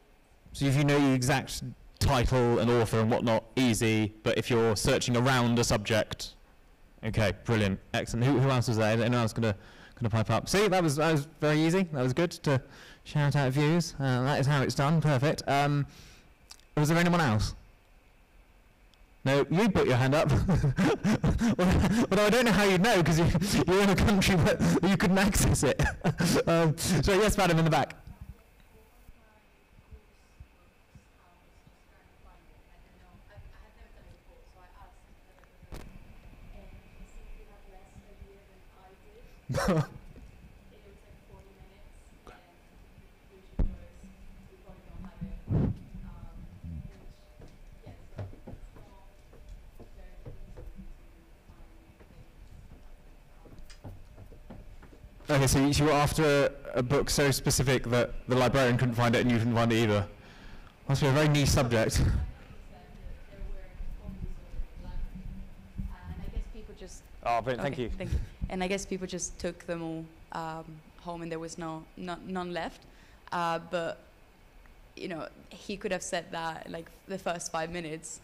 So if you know the exact title and author and whatnot, easy. But if you're searching around a subject, okay, brilliant, excellent. Who, who else was there? Anyone else gonna gonna pipe up? See, that was that was very easy. That was good to shout out views. Uh, that is how it's done. Perfect. Um, was there anyone else? No, you put your hand up. Although I don't know how you'd know because you, you're in a country where you couldn't access it. um, so yes, madam in the back. Okay, so you, you were after a, a book so specific that the librarian couldn't find it and you couldn't find it either. Must be a very niche subject. Uh, and I guess people just. Oh, brilliant. Thank you. Thank you. And I guess people just took them all um, home, and there was no, no none left. Uh, but you know, he could have said that like the first five minutes.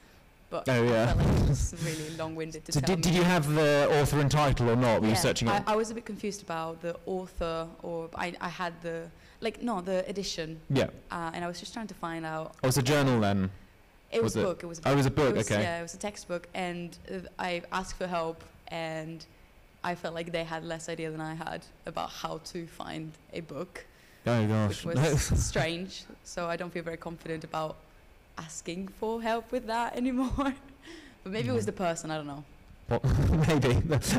But Oh, I yeah. felt like it was really long-winded to So did, did you have the author and title or not? Were you searching I, it? I was a bit confused about the author, or I, I had the like no the edition, yeah. uh, and I was just trying to find out. Oh, was a journal then. It Was was, a book. It was. A Oh, it was a book. It was, okay. Yeah, it was a textbook, and uh, I asked for help, and I felt like they had less idea than I had about how to find a book, Oh gosh. which was strange. So I don't feel very confident about asking for help with that anymore. but maybe it was the person. I don't know. Well, maybe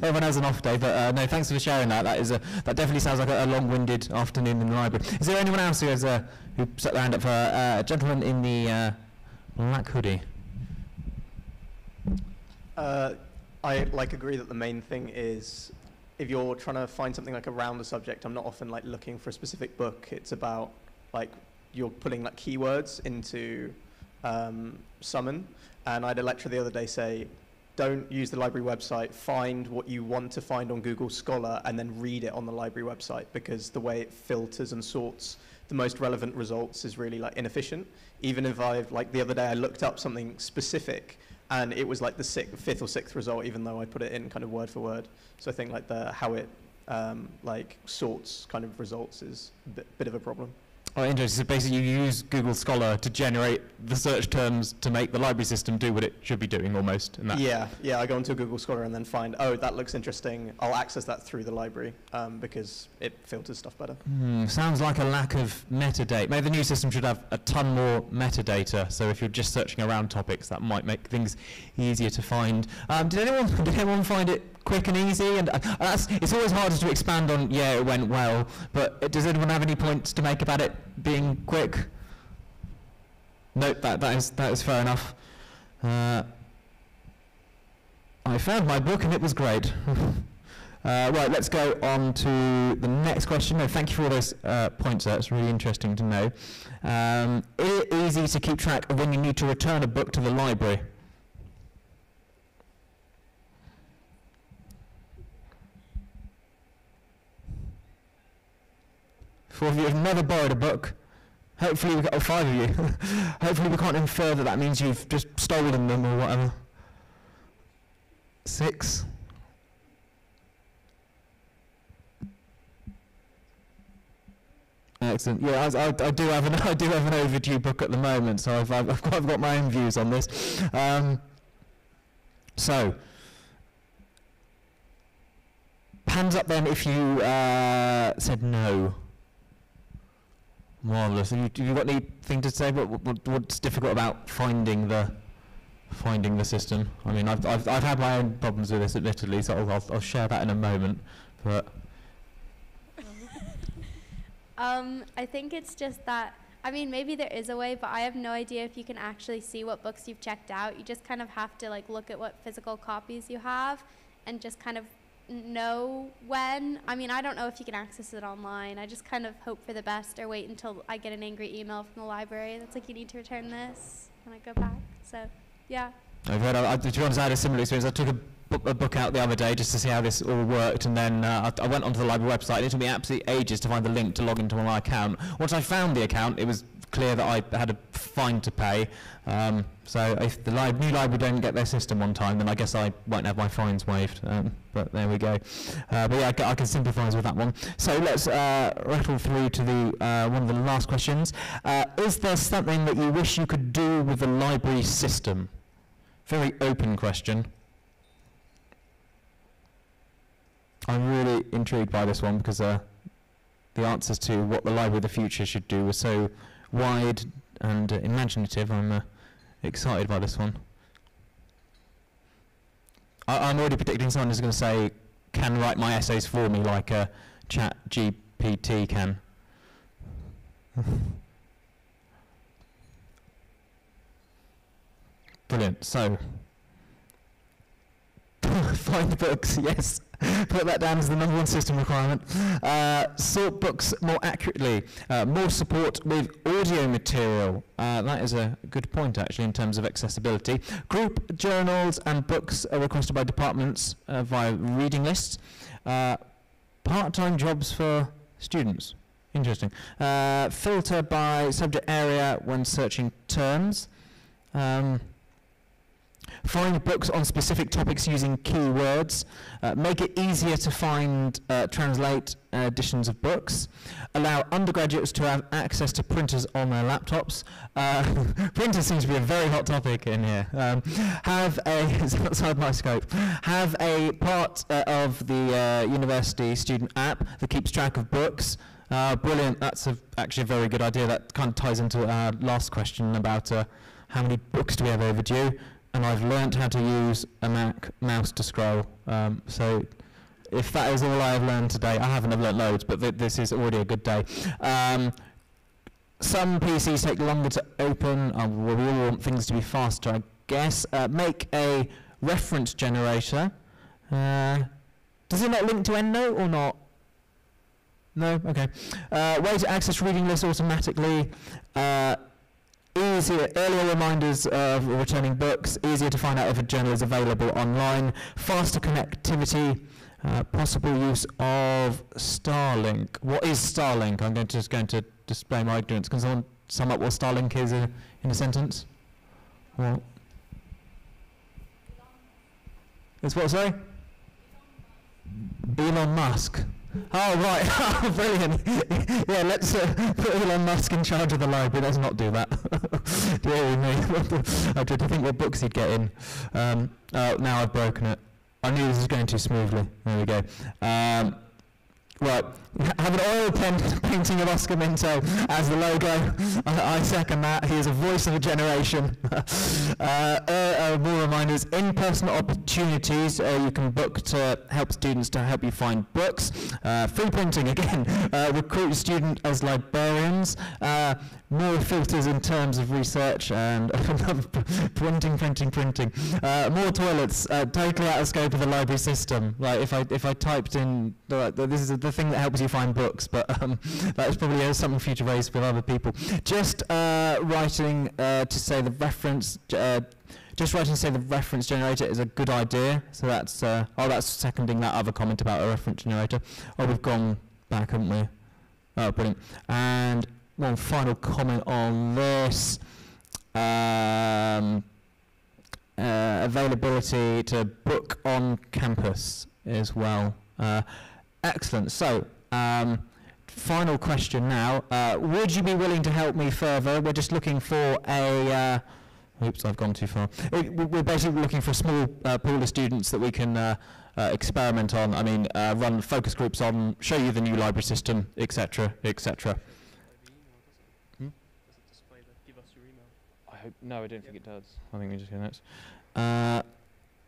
everyone has an off day, but uh, no. Thanks for sharing that. That is a that definitely sounds like a, a long-winded afternoon in the library. Is there anyone else who has uh, who set their hand up for uh, a gentleman in the uh, black hoodie? I like agree that the main thing is if you're trying to find something like around the subject, I'm not often like looking for a specific book. It's about like you're putting like keywords into um, summon. And I had a lecturer the other day say, don't use the library website. Find what you want to find on Google Scholar and then read it on the library website because the way it filters and sorts the most relevant results is really like inefficient. Even if I've like the other day I looked up something specific and it was like the sixth, fifth or sixth result, even though I put it in kind of word for word. So I think like the how it um, like sorts kind of results is a bit, bit of a problem. Oh, interesting. So basically, you use Google Scholar to generate the search terms to make the library system do what it should be doing, almost. In that. Yeah, yeah. I go into Google Scholar and then find, oh, that looks interesting. I'll access that through the library um, because it filters stuff better. Hmm, sounds like a lack of metadata. Maybe the new system should have a ton more metadata. So if you're just searching around topics, that might make things easier to find. Um, did anyone did anyone find it quick and easy? And uh, that's, it's always harder to expand on. Yeah, it went well. But uh, does anyone have any points to make about it being quick? Nope. That that is that is fair enough. Uh, I found my book and it was great. Uh, right, let's go on to the next question. No, thank you for all those uh, points. That's really interesting to know. Um, is it easy to keep track of when you need to return a book to the library? Four of you have never borrowed a book. Hopefully, we've got, all five of you. Hopefully, we can't infer that that means you've just stolen them or whatever. Six. Excellent. Yeah, I, I, I do have an I do have an overdue book at the moment, so I've I've, I've, got, I've got my own views on this. Um, so, hands up then if you uh, said no. Marvelous. Have you, you got anything to say? What, what what's difficult about finding the finding the system? I mean, I've I've, I've had my own problems with this, admittedly, so I'll, I'll, I'll share that in a moment. But Um, I think it's just that. I mean, maybe there is a way, but I have no idea if you can actually see what books you've checked out. You just kind of have to like look at what physical copies you have, and just kind of know when. I mean, I don't know if you can access it online. I just kind of hope for the best, or wait until I get an angry email from the library that's like, you need to return this when I go back. So, yeah. I've heard, I, to be honest, I had a similar experience. I took a, book, a book out the other day just to see how this all worked, and then uh, I, I went onto the library website. And it took me absolutely ages to find the link to log into my account. Once I found the account, it was clear that I had a fine to pay. Um, so if the li- new library don't get their system on time, then I guess I won't have my fines waived. Um, but there we go. Uh, but yeah, I, can sympathise with that one. So let's uh, rattle through to the uh, one of the last questions. Uh, is there something that you wish you could do with the library system? very open question. I'm really intrigued by this one because uh, the answers to what the library of the future should do were so wide and uh, imaginative. I'm uh, excited by this one. I- I'm already predicting someone is going to say, "Can write my essays for me like a Chat GPT can." Brilliant. So, find the books. Yes, put that down as the number one system requirement. Uh, sort books more accurately. Uh, more support with audio material. Uh, that is a good point actually in terms of accessibility. Group journals and books are requested by departments uh, via reading lists. Uh, part-time jobs for students. Interesting. Uh, filter by subject area when searching terms. Um, find books on specific topics using keywords, uh, make it easier to find, uh, translate uh, editions of books, allow undergraduates to have access to printers on their laptops. Uh, printers seems to be a very hot topic in here. Um, have a, it's outside my scope, have a part uh, of the uh, university student app that keeps track of books. Uh, brilliant, that's a, actually a very good idea. That kind of ties into our last question about uh, how many books do we have overdue and I've learnt how to use a Mac mouse to scroll. Um, so if that is all I have learned today, I haven't have learnt loads, but th- this is already a good day. Um, some PCs take longer to open. Uh, well, we all want things to be faster, I guess. Uh, make a reference generator. Uh, does it not link to EndNote or not? No? Okay. Uh, way to access reading lists automatically. Easier, earlier reminders of returning books, easier to find out if a journal is available online, faster connectivity, uh, possible use of Starlink. What is Starlink? I'm going to, just going to display my ignorance. Can someone sum up what Starlink is in, in a sentence? What? It's what, sorry? Elon Musk. Oh, right. Oh, Brilliant. yeah, let's uh, put Elon Musk in charge of the library. Let's not do that. Dear me. I tried to think what books he'd get in. Um, oh, now I've broken it. I knew this was going too smoothly. There we go. Um, Right, have an oil painting of Oscar Minto as the logo. I, I second that. He is a voice of a generation. uh, uh, uh, more reminders: in-person opportunities uh, you can book to help students to help you find books. Uh, free printing again. Uh, recruit student as librarians. More filters in terms of research and printing, printing, printing. More toilets, totally out of scope of the library system. Like if I if I typed in, this is the thing that helps you find books, but um, that is probably something for you to raise with other people. Just uh, writing uh, to say the reference. Uh, just writing to say the reference generator is a good idea. So that's uh, oh that's seconding that other comment about a reference generator. Oh, we've gone back, haven't we? Oh, brilliant. And one final comment on this. Um, uh, availability to book on campus as well. Uh, excellent. So, um, final question now. Uh, would you be willing to help me further? We're just looking for a. Uh, oops, I've gone too far. We- We're basically looking for a small uh, pool of students that we can uh, uh, experiment on. I mean, uh, run focus groups on, show you the new library system, etc., etc. By the email, does it? Hmm? Does it display the give us your email? I hope no, I don't think it does. I think we just get notes.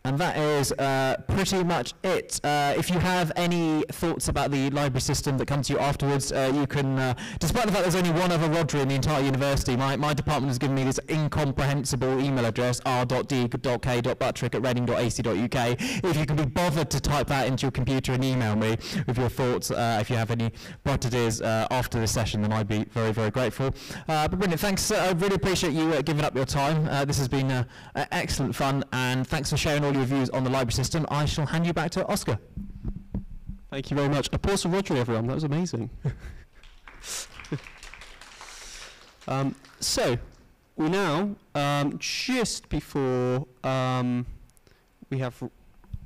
And that is uh, pretty much it. Uh, if you have any thoughts about the library system that comes to you afterwards, uh, you can, uh, despite the fact there's only one other Rodri in the entire university, my, my department has given me this incomprehensible email address, r.d.k.buttrick at reading.ac.uk. If you can be bothered to type that into your computer and email me with your thoughts, uh, if you have any bright ideas uh, after this session, then I'd be very, very grateful. But brilliant, thanks. I really appreciate you giving up your time. This has been excellent fun, and thanks for sharing all your views on the library system. I shall hand you back to Oscar. Thank you very much. Applause for Rodri, everyone. That was amazing. um, so, we now, um, just before um, we have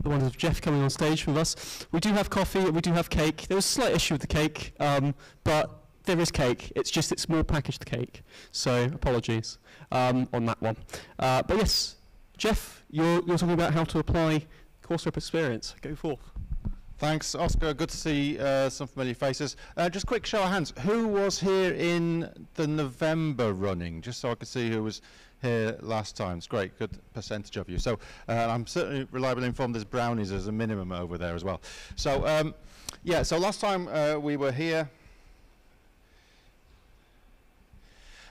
the wonders of Jeff coming on stage with us, we do have coffee and we do have cake. There was a slight issue with the cake, um, but there is cake. It's just it's more packaged cake. So, apologies um, on that one. Uh, but yes, Jeff, you're, you're talking about how to apply course rep experience. Go forth. Thanks, Oscar. Good to see uh, some familiar faces. Uh, just quick show of hands. Who was here in the November running? Just so I could see who was here last time. It's great. Good percentage of you. So uh, I'm certainly reliably informed there's brownies as a minimum over there as well. So um, yeah. So last time uh, we were here.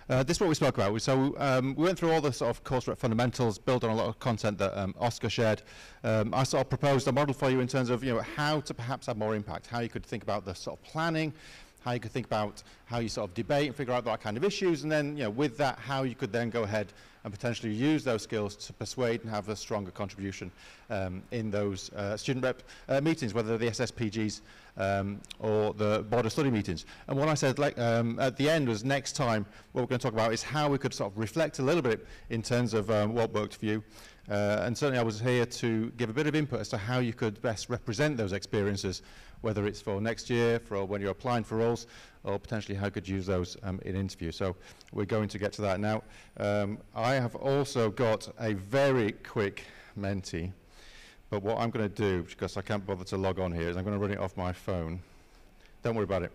Uh, this is what we spoke about. So um, we went through all the sort of course fundamentals, built on a lot of content that um, Oscar shared. Um, I sort of proposed a model for you in terms of you know how to perhaps have more impact, how you could think about the sort of planning, how you could think about how you sort of debate and figure out that kind of issues, and then you know with that how you could then go ahead and potentially use those skills to persuade and have a stronger contribution um, in those uh, student rep uh, meetings, whether the SSPGs um, or the board of study meetings. And what I said like, um, at the end was next time what we're going to talk about is how we could sort of reflect a little bit in terms of um, what worked for you. Uh, and certainly I was here to give a bit of input as to how you could best represent those experiences, whether it's for next year, for when you're applying for roles, or potentially how you could use those um, in interview. So we're going to get to that now. Um, I have also got a very quick Menti, but what I'm going to do, because I can't bother to log on here, is I'm going to run it off my phone. Don't worry about it.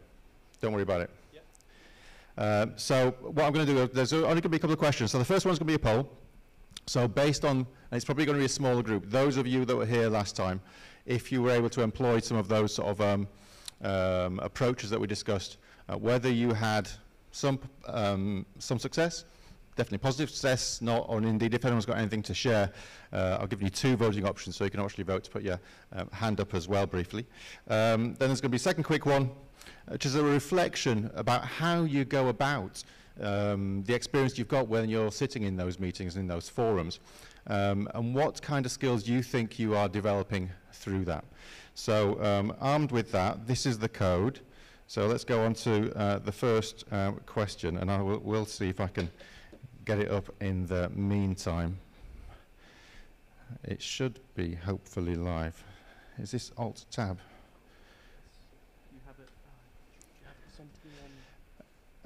Don't worry about it. Um, so what I'm going to do, there's only going to be a couple of questions. So the first one's going to be a poll. So based on, and it's probably going to be a smaller group, those of you that were here last time, if you were able to employ some of those sort of um, um, approaches that we discussed, uh, whether you had some, um, some success, definitely positive success, not, or indeed if anyone's got anything to share, uh, I'll give you two voting options so you can actually vote to put your um, hand up as well briefly. Um, then there's going to be a second quick one, which is a reflection about how you go about um, the experience you've got when you're sitting in those meetings, in those forums, um, and what kind of skills you think you are developing through that. So um, armed with that, this is the code. So let's go on to uh, the first uh, question, and I will we'll see if I can get it up in the meantime. It should be hopefully live. Is this Alt Tab? You have it. Uh, you have it sent to me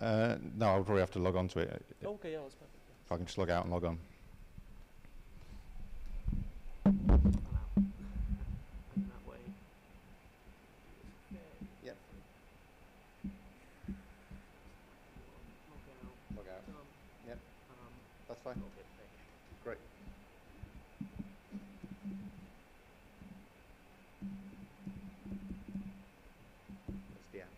on. Uh, no, I'll probably have to log on to it. Okay, yeah, that's perfect. If I can just log out and log on. Yeah. And that way. Yep. Log Log out. out. Um, Yep. um, That's fine. okay, thank you. Great. That's the ant.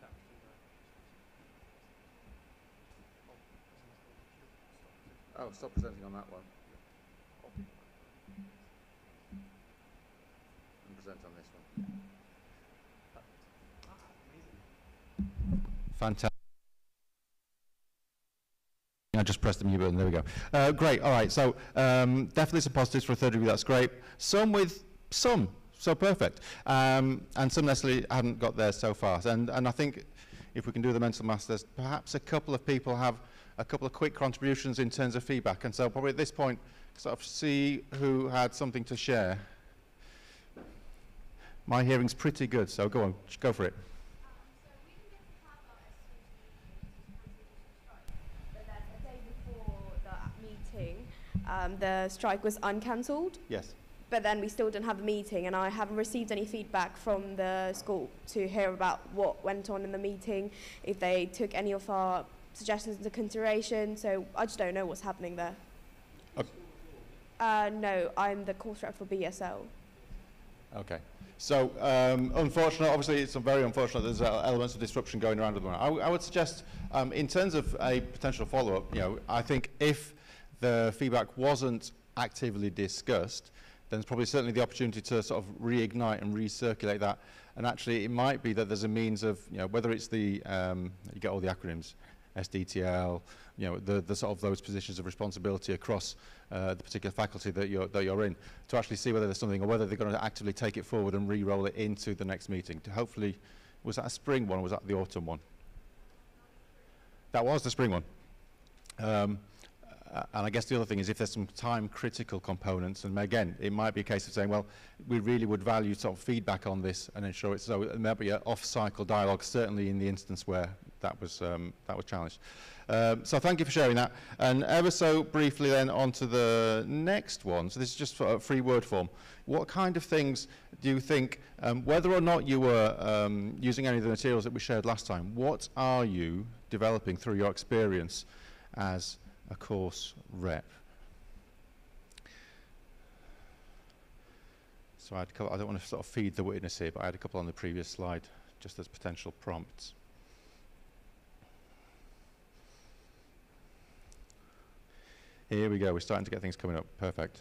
That would be right. Oh, stop presenting on that one and present on this one. Fantastic. I just pressed the mute button. There we go. Uh, great. All right. So um, definitely some positives for a third review. That's great. Some with some. So perfect. Um, and some necessarily haven't got there so far. And, and I think if we can do the mental maths, there's perhaps a couple of people have a couple of quick contributions in terms of feedback. And so probably at this point, sort of see who had something to share. My hearing's pretty good, so go on, go for it. But then a day before the um, the strike was uncancelled. Yes. But then we still didn't have a meeting, and I haven't received any feedback from the school to hear about what went on in the meeting, if they took any of our suggestions into consideration. So I just don't know what's happening there. Uh, no, I'm the course rep for BSL. Okay. So, um, unfortunate, obviously it's very unfortunate there's uh, elements of disruption going around at the moment. I, would suggest, um, in terms of a potential follow-up, you know, I think if the feedback wasn't actively discussed, then there's probably certainly the opportunity to sort of reignite and recirculate that. And actually, it might be that there's a means of, you know, whether it's the, um, you get all the acronyms, SDTL, you know, the, the sort of those positions of responsibility across uh, the particular faculty that you're, that you're in, to actually see whether there's something or whether they're going to actively take it forward and re-roll it into the next meeting. To hopefully, was that a spring one or was that the autumn one? that was the spring one. Um, and I guess the other thing is if there's some time critical components, and again, it might be a case of saying, well, we really would value sort of feedback on this and ensure it's so there might be an off-cycle dialogue, certainly in the instance where that was, um, that was challenged. Um, so thank you for sharing that. And ever so briefly then on to the next one. So this is just for a free word form. What kind of things do you think, um, whether or not you were um, using any of the materials that we shared last time, what are you developing through your experience as a course rep. So I, had a couple, I don't want to sort of feed the witness here, but I had a couple on the previous slide just as potential prompts. Here we go, we're starting to get things coming up. Perfect.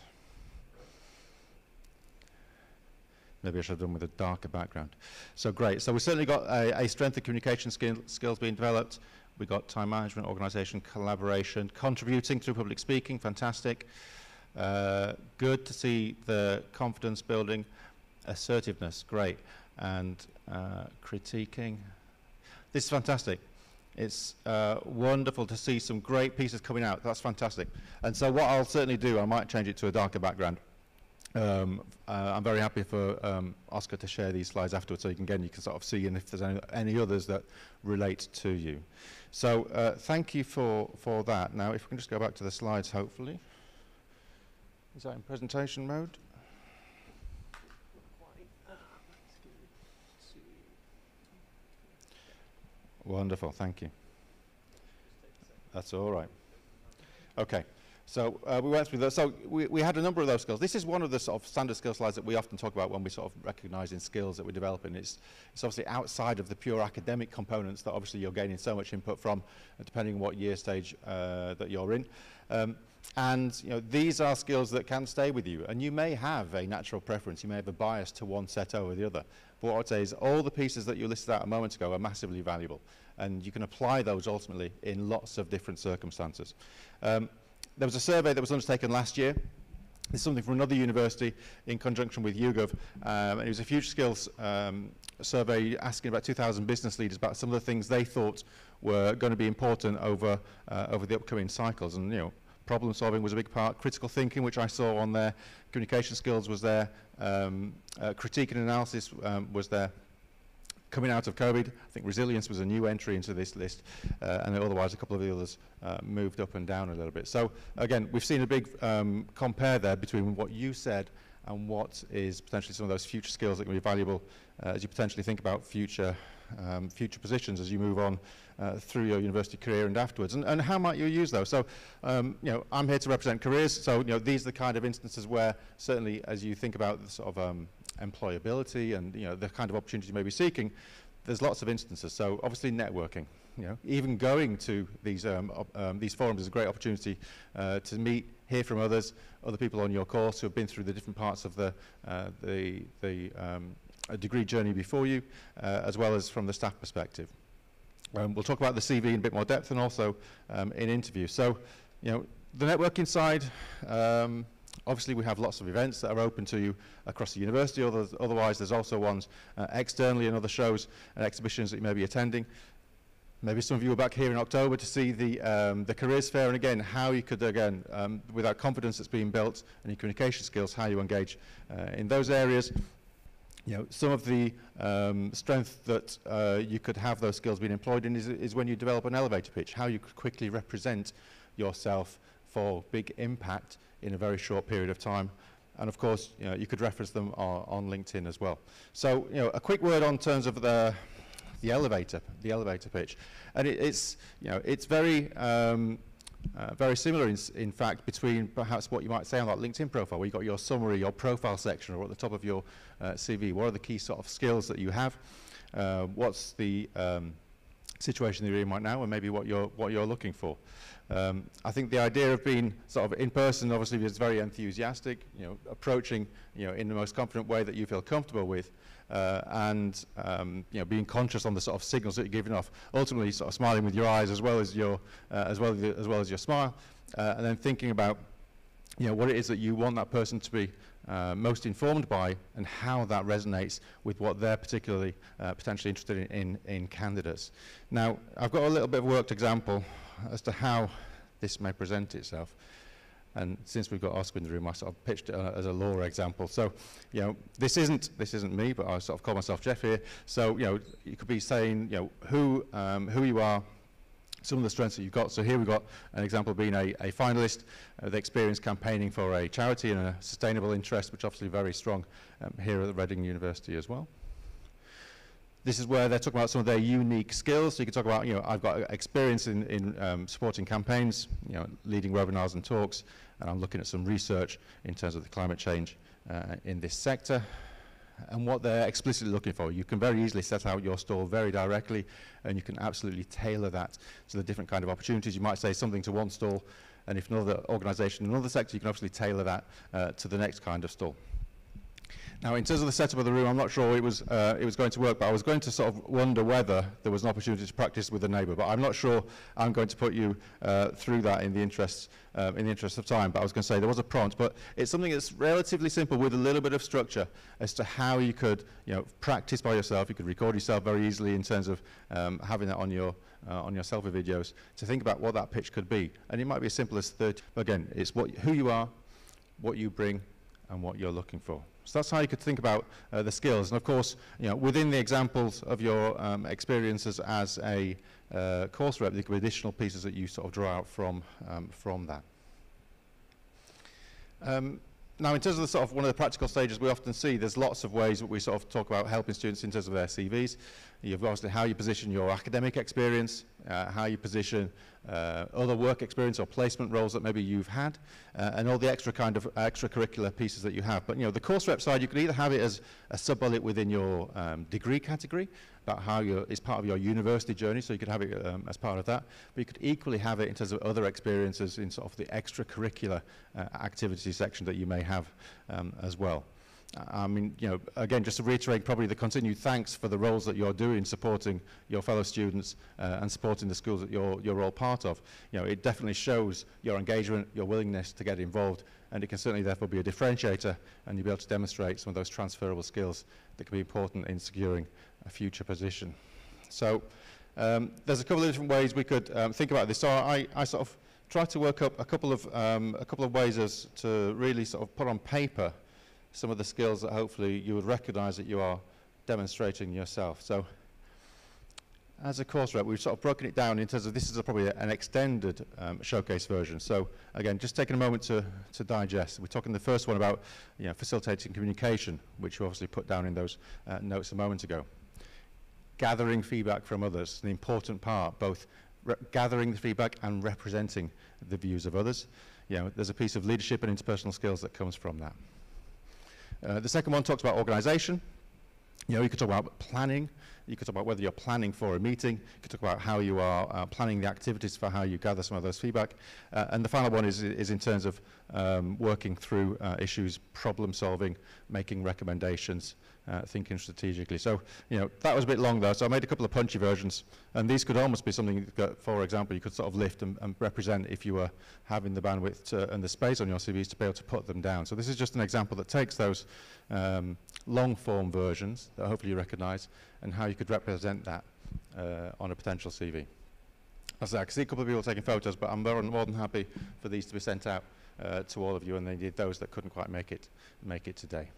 Maybe I should have done with a darker background. So great. So we've certainly got a, a strength of communication skill, skills being developed. We've got time management, organisation, collaboration, contributing through public speaking, fantastic. Uh, good to see the confidence building, assertiveness, great, and uh, critiquing. This is fantastic. It's uh, wonderful to see some great pieces coming out. That's fantastic. And so what I'll certainly do, I might change it to a darker background. Um, uh, I'm very happy for um, Oscar to share these slides afterwards so you can, again, you can sort of see and if there's any, any others that relate to you. So uh, thank you for, for that. Now, if we can just go back to the slides, hopefully. Is that in presentation mode? Wonderful, thank you. That's all right. Okay. So uh, we went through those. So we, we had a number of those skills. This is one of the sort of standard skill slides that we often talk about when we sort of recognizing skills that we're developing. It's, it's obviously outside of the pure academic components that obviously you're gaining so much input from, depending on what year stage uh, that you're in. Um, and you know, these are skills that can stay with you. And you may have a natural preference. You may have a bias to one set over the other. But what I'd say is all the pieces that you listed out a moment ago are massively valuable. And you can apply those ultimately in lots of different circumstances. Um, there was a survey that was undertaken last year. This is something from another university in conjunction with YouGov. Um, and it was a future skills um, survey asking about 2,000 business leaders about some of the things they thought were going to be important over, uh, over the upcoming cycles. And, you know, problem solving was a big part, critical thinking, which I saw on there, communication skills was there, um, uh, critique and analysis um, was there coming out of COVID, I think resilience was a new entry into this list, uh, and otherwise a couple of the others uh, moved up and down a little bit. So again, we've seen a big um, compare there between what you said and what is potentially some of those future skills that can be valuable uh, as you potentially think about future um, future positions as you move on uh, through your university career and afterwards. And, and how might you use those? So, um, you know, I'm here to represent careers. So, you know, these are the kind of instances where certainly as you think about the sort of um, employability and you know the kind of opportunities you may be seeking, there's lots of instances. So obviously networking, you know, even going to these um, um, these forums is a great opportunity uh, to meet, hear from others, other people on your course who have been through the different parts of the uh, the the um, degree journey before you, uh, as well as from the staff perspective. Um, we'll talk about the CV in a bit more depth and also um, in interviews. So, you know, the networking side. Um, Obviously, we have lots of events that are open to you across the university. Otherwise, there's also ones uh, externally and other shows and exhibitions that you may be attending. Maybe some of you are back here in October to see the, um, the careers fair and again how you could again um, with that confidence that's being built and your communication skills how you engage uh, in those areas you know, some of the um, strength that uh, you could have those skills being employed in is, is when you develop an elevator pitch, how you could quickly represent yourself for big impact in a very short period of time. And of course, you, know, you could reference them on, on LinkedIn as well. So, you know, a quick word on terms of the, the elevator, the elevator pitch. And it, it's, you know, it's very, um, uh, very similar in, in fact between perhaps what you might say on that LinkedIn profile where you've got your summary, your profile section or at the top of your uh, CV. What are the key sort of skills that you have? Uh, what's the um, situation that you're in right now and maybe what you're, what you're looking for? Um, I think the idea of being sort of in person obviously is very enthusiastic, you know, approaching, you know, in the most confident way that you feel comfortable with, uh, and um, you know, being conscious on the sort of signals that you're giving off. Ultimately, sort of smiling with your eyes as well as your, uh, as well as, as well as your smile, uh, and then thinking about, you know, what it is that you want that person to be uh, most informed by and how that resonates with what they're particularly uh, potentially interested in, in, in candidates. Now, I've got a little bit of worked example as to how this may present itself. And since we've got Oscar in the room, I sort of pitched it uh, as a law example. So, you know, this isn't this isn't me, but I sort of call myself Jeff here. So, you know, you could be saying, you know, who um, who you are, some of the strengths that you've got. So here we've got an example of being a, a finalist, uh, the experience campaigning for a charity and a sustainable interest, which obviously very strong um, here at the Reading University as well. This is where they're talking about some of their unique skills. So you can talk about, you know, I've got experience in, in um, supporting campaigns, you know, leading webinars and talks, and I'm looking at some research in terms of the climate change uh, in this sector and what they're explicitly looking for. You can very easily set out your stall very directly and you can absolutely tailor that to the different kind of opportunities. You might say something to one stall and if another organisation in another sector, you can obviously tailor that uh, to the next kind of stall. Now, in terms of the setup of the room, I'm not sure it was, uh, it was going to work, but I was going to sort of wonder whether there was an opportunity to practice with a neighbour. But I'm not sure I'm going to put you uh, through that in the, interest, uh, in the interest of time. But I was going to say there was a prompt, but it's something that's relatively simple with a little bit of structure as to how you could you know, practice by yourself. You could record yourself very easily in terms of um, having that on your, uh, on your selfie videos to think about what that pitch could be. And it might be as simple as 30. Again, it's what, who you are, what you bring, and what you're looking for. So that's how you could think about uh, the skills. And of course, you know, within the examples of your um, experiences as a uh, course rep, there could be additional pieces that you sort of draw out from, um, from that. Um, now, in terms of the sort of one of the practical stages we often see, there's lots of ways that we sort of talk about helping students in terms of their CVs. You've obviously how you position your academic experience, uh, how you position uh, other work experience or placement roles that maybe you've had, uh, and all the extra kind of extracurricular pieces that you have. But you know, the course rep side, you could either have it as a sub-bullet within your um, degree category, about how it's part of your university journey, so you could have it um, as part of that. But you could equally have it in terms of other experiences in sort of the extracurricular uh, activity section that you may have um, as well. I mean, you know, again, just to reiterate probably the continued thanks for the roles that you're doing supporting your fellow students uh, and supporting the schools that you're, you're all part of. You know, it definitely shows your engagement, your willingness to get involved, and it can certainly therefore be a differentiator and you'll be able to demonstrate some of those transferable skills that can be important in securing a future position. So um, there's a couple of different ways we could um, think about this. So I, I sort of try to work up a couple of, um, a couple of ways as to really sort of put on paper some of the skills that hopefully you would recognize that you are demonstrating yourself. So as a course rep, we've sort of broken it down in terms of this is a, probably an extended um, showcase version. So again, just taking a moment to, to digest. We're talking the first one about you know, facilitating communication, which you obviously put down in those uh, notes a moment ago. Gathering feedback from others, an important part, both gathering the feedback and representing the views of others. You know, there's a piece of leadership and interpersonal skills that comes from that. Uh, the second one talks about organization. You know, you could talk about planning. You could talk about whether you're planning for a meeting. You could talk about how you are uh, planning the activities for how you gather some of those feedback. Uh, and the final one is, is in terms of um, working through uh, issues, problem solving, making recommendations, uh, thinking strategically. So, you know, that was a bit long though, so I made a couple of punchy versions. And these could almost be something that, for example, you could sort of lift and, and represent if you were having the bandwidth to, and the space on your CVs to be able to put them down. So this is just an example that takes those um, long form versions that hopefully you recognize and how you could represent that uh, on a potential CV. As I, I see a couple of people taking photos, but I'm more, more than happy for these to be sent out uh, to all of you and indeed those that couldn't quite make it, make it today.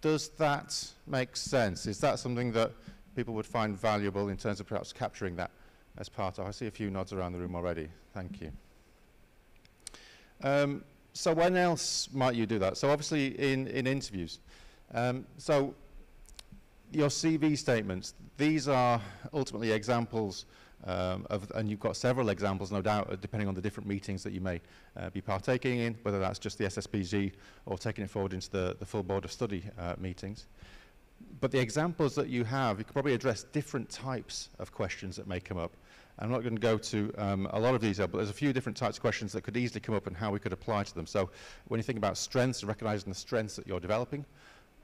Does that make sense? Is that something that people would find valuable in terms of perhaps capturing that as part of? I see a few nods around the room already. Thank you. Um, so when else might you do that? So obviously in, in interviews. Um, so your CV statements, these are ultimately examples um, of, and you've got several examples, no doubt, depending on the different meetings that you may uh, be partaking in, whether that's just the SSPG or taking it forward into the, the full board of study uh, meetings. But the examples that you have, you could probably address different types of questions that may come up. I'm not going to go to um, a lot of detail, but there's a few different types of questions that could easily come up and how we could apply to them. So when you think about strengths, recognizing the strengths that you're developing,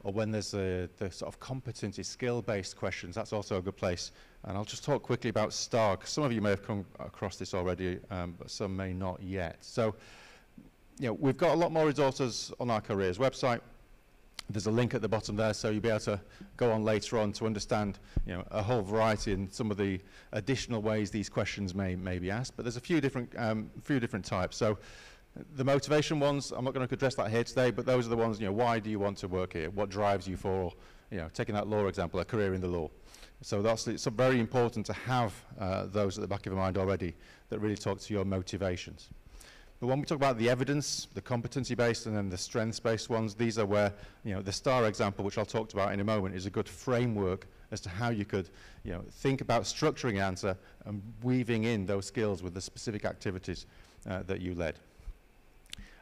or when there's a, the sort of competency, skill-based questions, that's also a good place. And I'll just talk quickly about STAR. Some of you may have come across this already, um, but some may not yet. So you know, we've got a lot more resources on our careers website. There's a link at the bottom there, so you'll be able to go on later on to understand, you know, a whole variety and some of the additional ways these questions may, may be asked. But there's a few different, um, few different types. So the motivation ones, I'm not going to address that here today, but those are the ones, you know, why do you want to work here? What drives you for, you know, taking that law example, a career in the law. So that's it's very important to have uh, those at the back of your mind already that really talk to your motivations. But when we talk about the evidence, the competency-based and then the strengths-based ones, these are where, you know, the STAR example, which I'll talk about in a moment, is a good framework as to how you could, you know, think about structuring an answer and weaving in those skills with the specific activities uh, that you led.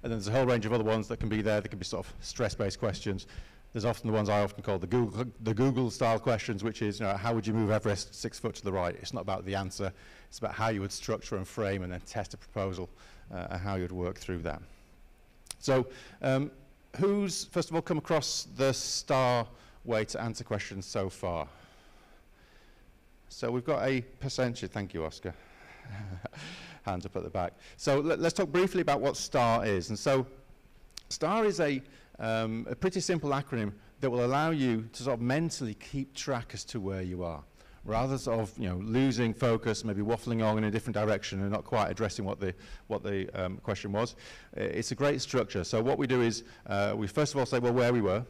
And then there's a whole range of other ones that can be there. There can be sort of stress-based questions. There's often the ones I often call the Google, the Google style questions, which is, you know, how would you move Everest six foot to the right? It's not about the answer. It's about how you would structure and frame and then test a proposal uh, and how you'd work through that. So um, who's, first of all, come across the STAR way to answer questions so far? So we've got a percentage. Thank you, Oscar. Hands up at the back. So let, us talk briefly about what STAR is. And so STAR is a um, a pretty simple acronym that will allow you to sort of mentally keep track as to where you are rather sort of you know losing focus, maybe waffling on in a different direction and not quite addressing what the what the um, question was. It's a great structure. So what we do is uh, we first of all say well where we were.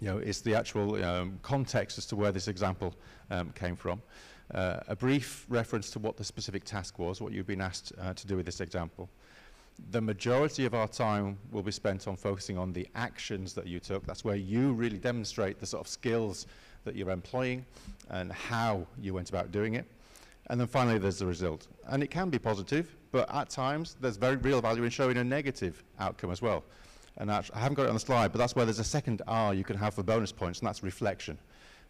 You know, it's the actual um, context as to where this example um, came from. Uh, a brief reference to what the specific task was, what you've been asked uh, to do with this example the majority of our time will be spent on focusing on the actions that you took. That's where you really demonstrate the sort of skills that you're employing and how you went about doing it. And then finally, there's the result. And it can be positive, but at times, there's very real value in showing a negative outcome as well. And I haven't got it on the slide, but that's where there's a second R you can have for bonus points, and that's reflection.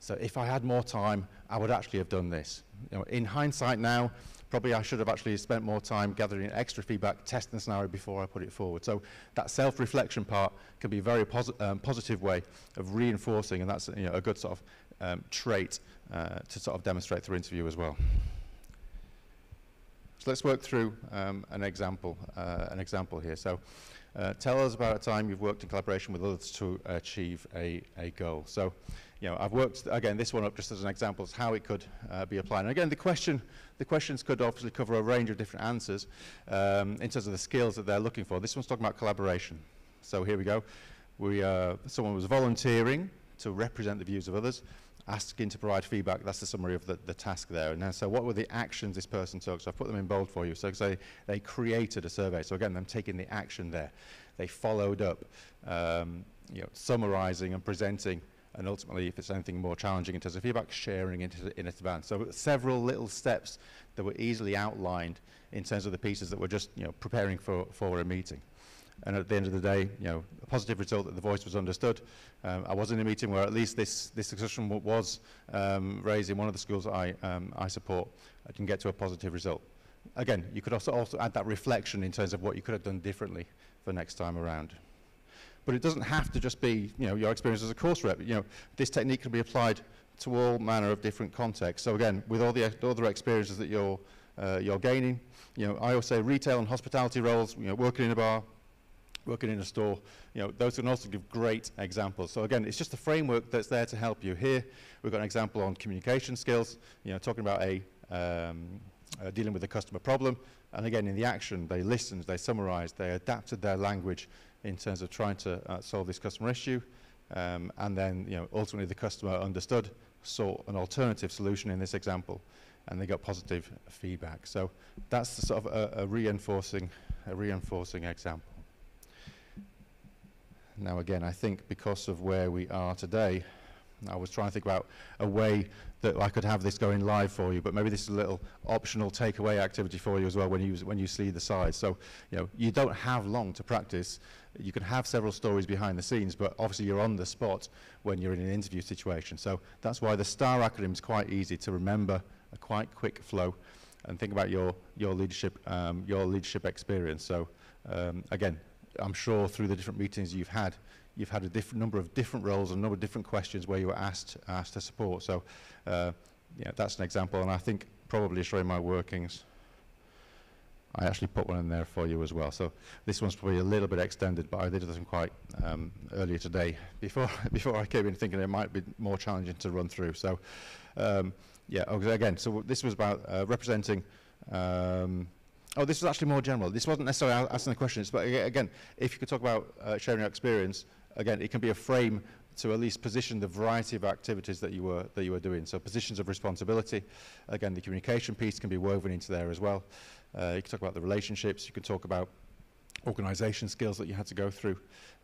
So if I had more time, I would actually have done this. You know, in hindsight now, probably I should have actually spent more time gathering extra feedback, testing the scenario before I put it forward. So that self-reflection part can be a very posi um, positive way of reinforcing, and that's you know, a good sort of um, trait uh, to sort of demonstrate through interview as well. So let's work through um, an example, uh, an example here. So uh, tell us about a time you've worked in collaboration with others to achieve a, a goal. So you know, I've worked, again, this one up just as an example of how it could uh, be applied. And again, the, question, the questions could obviously cover a range of different answers um, in terms of the skills that they're looking for. This one's talking about collaboration. So here we go. We, uh, someone was volunteering to represent the views of others, asking to provide feedback. That's the summary of the, the task there. And then, so what were the actions this person took? So I've put them in bold for you. So say they created a survey. So again, them taking the action there. They followed up, um, you know, summarizing and presenting and ultimately, if it's anything more challenging in terms of feedback, sharing it in advance. So several little steps that were easily outlined in terms of the pieces that were just you know, preparing for, for a meeting. And at the end of the day, you know, a positive result that the voice was understood. Um, I was in a meeting where at least this, this discussion was um, raised in one of the schools I, um, I support. I can get to a positive result. Again, you could also, also add that reflection in terms of what you could have done differently for next time around. But it doesn't have to just be, you know, your experience as a course rep. You know, this technique can be applied to all manner of different contexts. So again, with all the other experiences that you're, uh, you're gaining, you know, I always say retail and hospitality roles, you know, working in a bar, working in a store, you know, those can also give great examples. So again, it's just a framework that's there to help you. Here, we've got an example on communication skills, you know, talking about a, um, uh, dealing with a customer problem. And again, in the action, they listened, they summarized, they adapted their language in terms of trying to uh, solve this customer issue. Um, and then, you know, ultimately the customer understood, saw an alternative solution in this example, and they got positive feedback. So that's the sort of a, a reinforcing, a reinforcing example. Now again, I think because of where we are today, I was trying to think about a way that I could have this going live for you, but maybe this is a little optional takeaway activity for you as well when you, when you see the slides. So, you know, you don't have long to practice. You can have several stories behind the scenes, but obviously you're on the spot when you're in an interview situation. So that's why the STAR acronym is quite easy to remember, a quite quick flow, and think about your, your, leadership, um, your leadership experience. So um, again, I'm sure through the different meetings you've had, you've had a different number of different roles and a number of different questions where you were asked, asked to support. So uh, yeah, that's an example, and I think probably showing my workings. I actually put one in there for you as well. So this one's probably a little bit extended, but I did this one quite um, earlier today before before I came in thinking it might be more challenging to run through. So um, yeah, again, so this was about uh, representing. Um, oh, this was actually more general. This wasn't necessarily asking the questions, but again, if you could talk about uh, sharing your experience, again, it can be a frame to at least position the variety of activities that you were that you were doing. So positions of responsibility. Again, the communication piece can be woven into there as well. Uh, you can talk about the relationships. You can talk about organisation skills that you had to go through,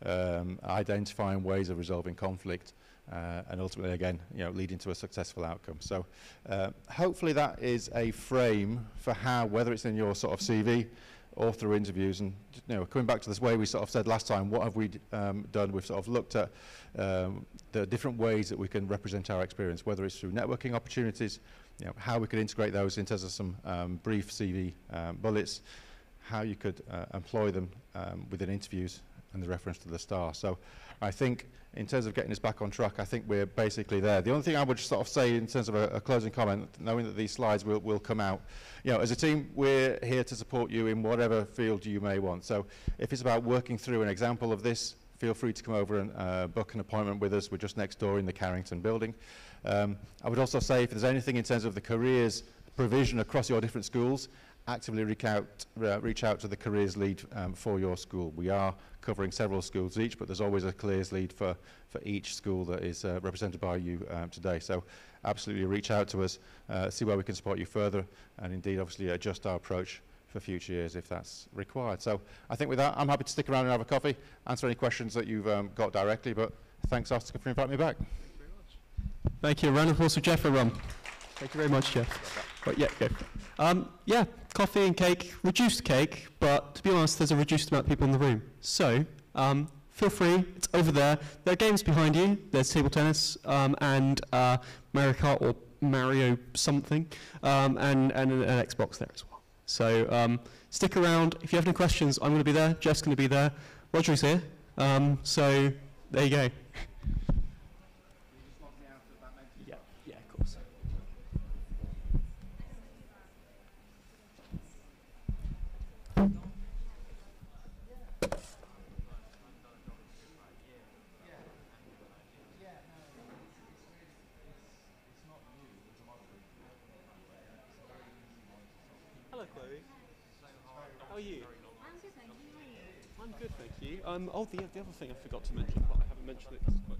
um, identifying ways of resolving conflict, uh, and ultimately, again, you know, leading to a successful outcome. So, uh, hopefully, that is a frame for how, whether it's in your sort of CV or through interviews, and you know, coming back to this way we sort of said last time, what have we um, done? We've sort of looked at um, the different ways that we can represent our experience, whether it's through networking opportunities, you know, how we could integrate those into some um, brief CV um, bullets, how you could uh, employ them um, within interviews and the reference to the star. So I think in terms of getting us back on track, I think we're basically there. The only thing I would sort of say in terms of a, a closing comment, knowing that these slides will, will come out, you know, as a team, we're here to support you in whatever field you may want. So if it's about working through an example of this, feel free to come over and uh, book an appointment with us. We're just next door in the Carrington building. Um, I would also say if there's anything in terms of the careers provision across your different schools, actively reach out, uh, reach out to the careers lead um, for your school. We are covering several schools each, but there's always a careers lead for, for each school that is uh, represented by you um, today. So absolutely reach out to us, uh, see where we can support you further, and indeed obviously adjust our approach for future years if that's required. So I think with that, I'm happy to stick around and have a coffee, answer any questions that you've um, got directly, but thanks Oscar for inviting me back. Thank you. Round of applause for Jeff Rum. Thank you very much, Jeff. But yeah, go. Um, yeah, coffee and cake, reduced cake, but to be honest, there's a reduced amount of people in the room. So um, feel free, it's over there. There are games behind you. There's table tennis um, and uh, Mario Kart or Mario something, um, and, and an, an Xbox there as well. So um, stick around. If you have any questions, I'm going to be there. Jeff's going to be there. Roger's here. Um, so there you go. Yeah, yeah, of course. Hello, Chloe. How are you? I'm good, thank you. I'm good, thank you. Um, oh, the, the other thing I forgot to mention, but I haven't mentioned it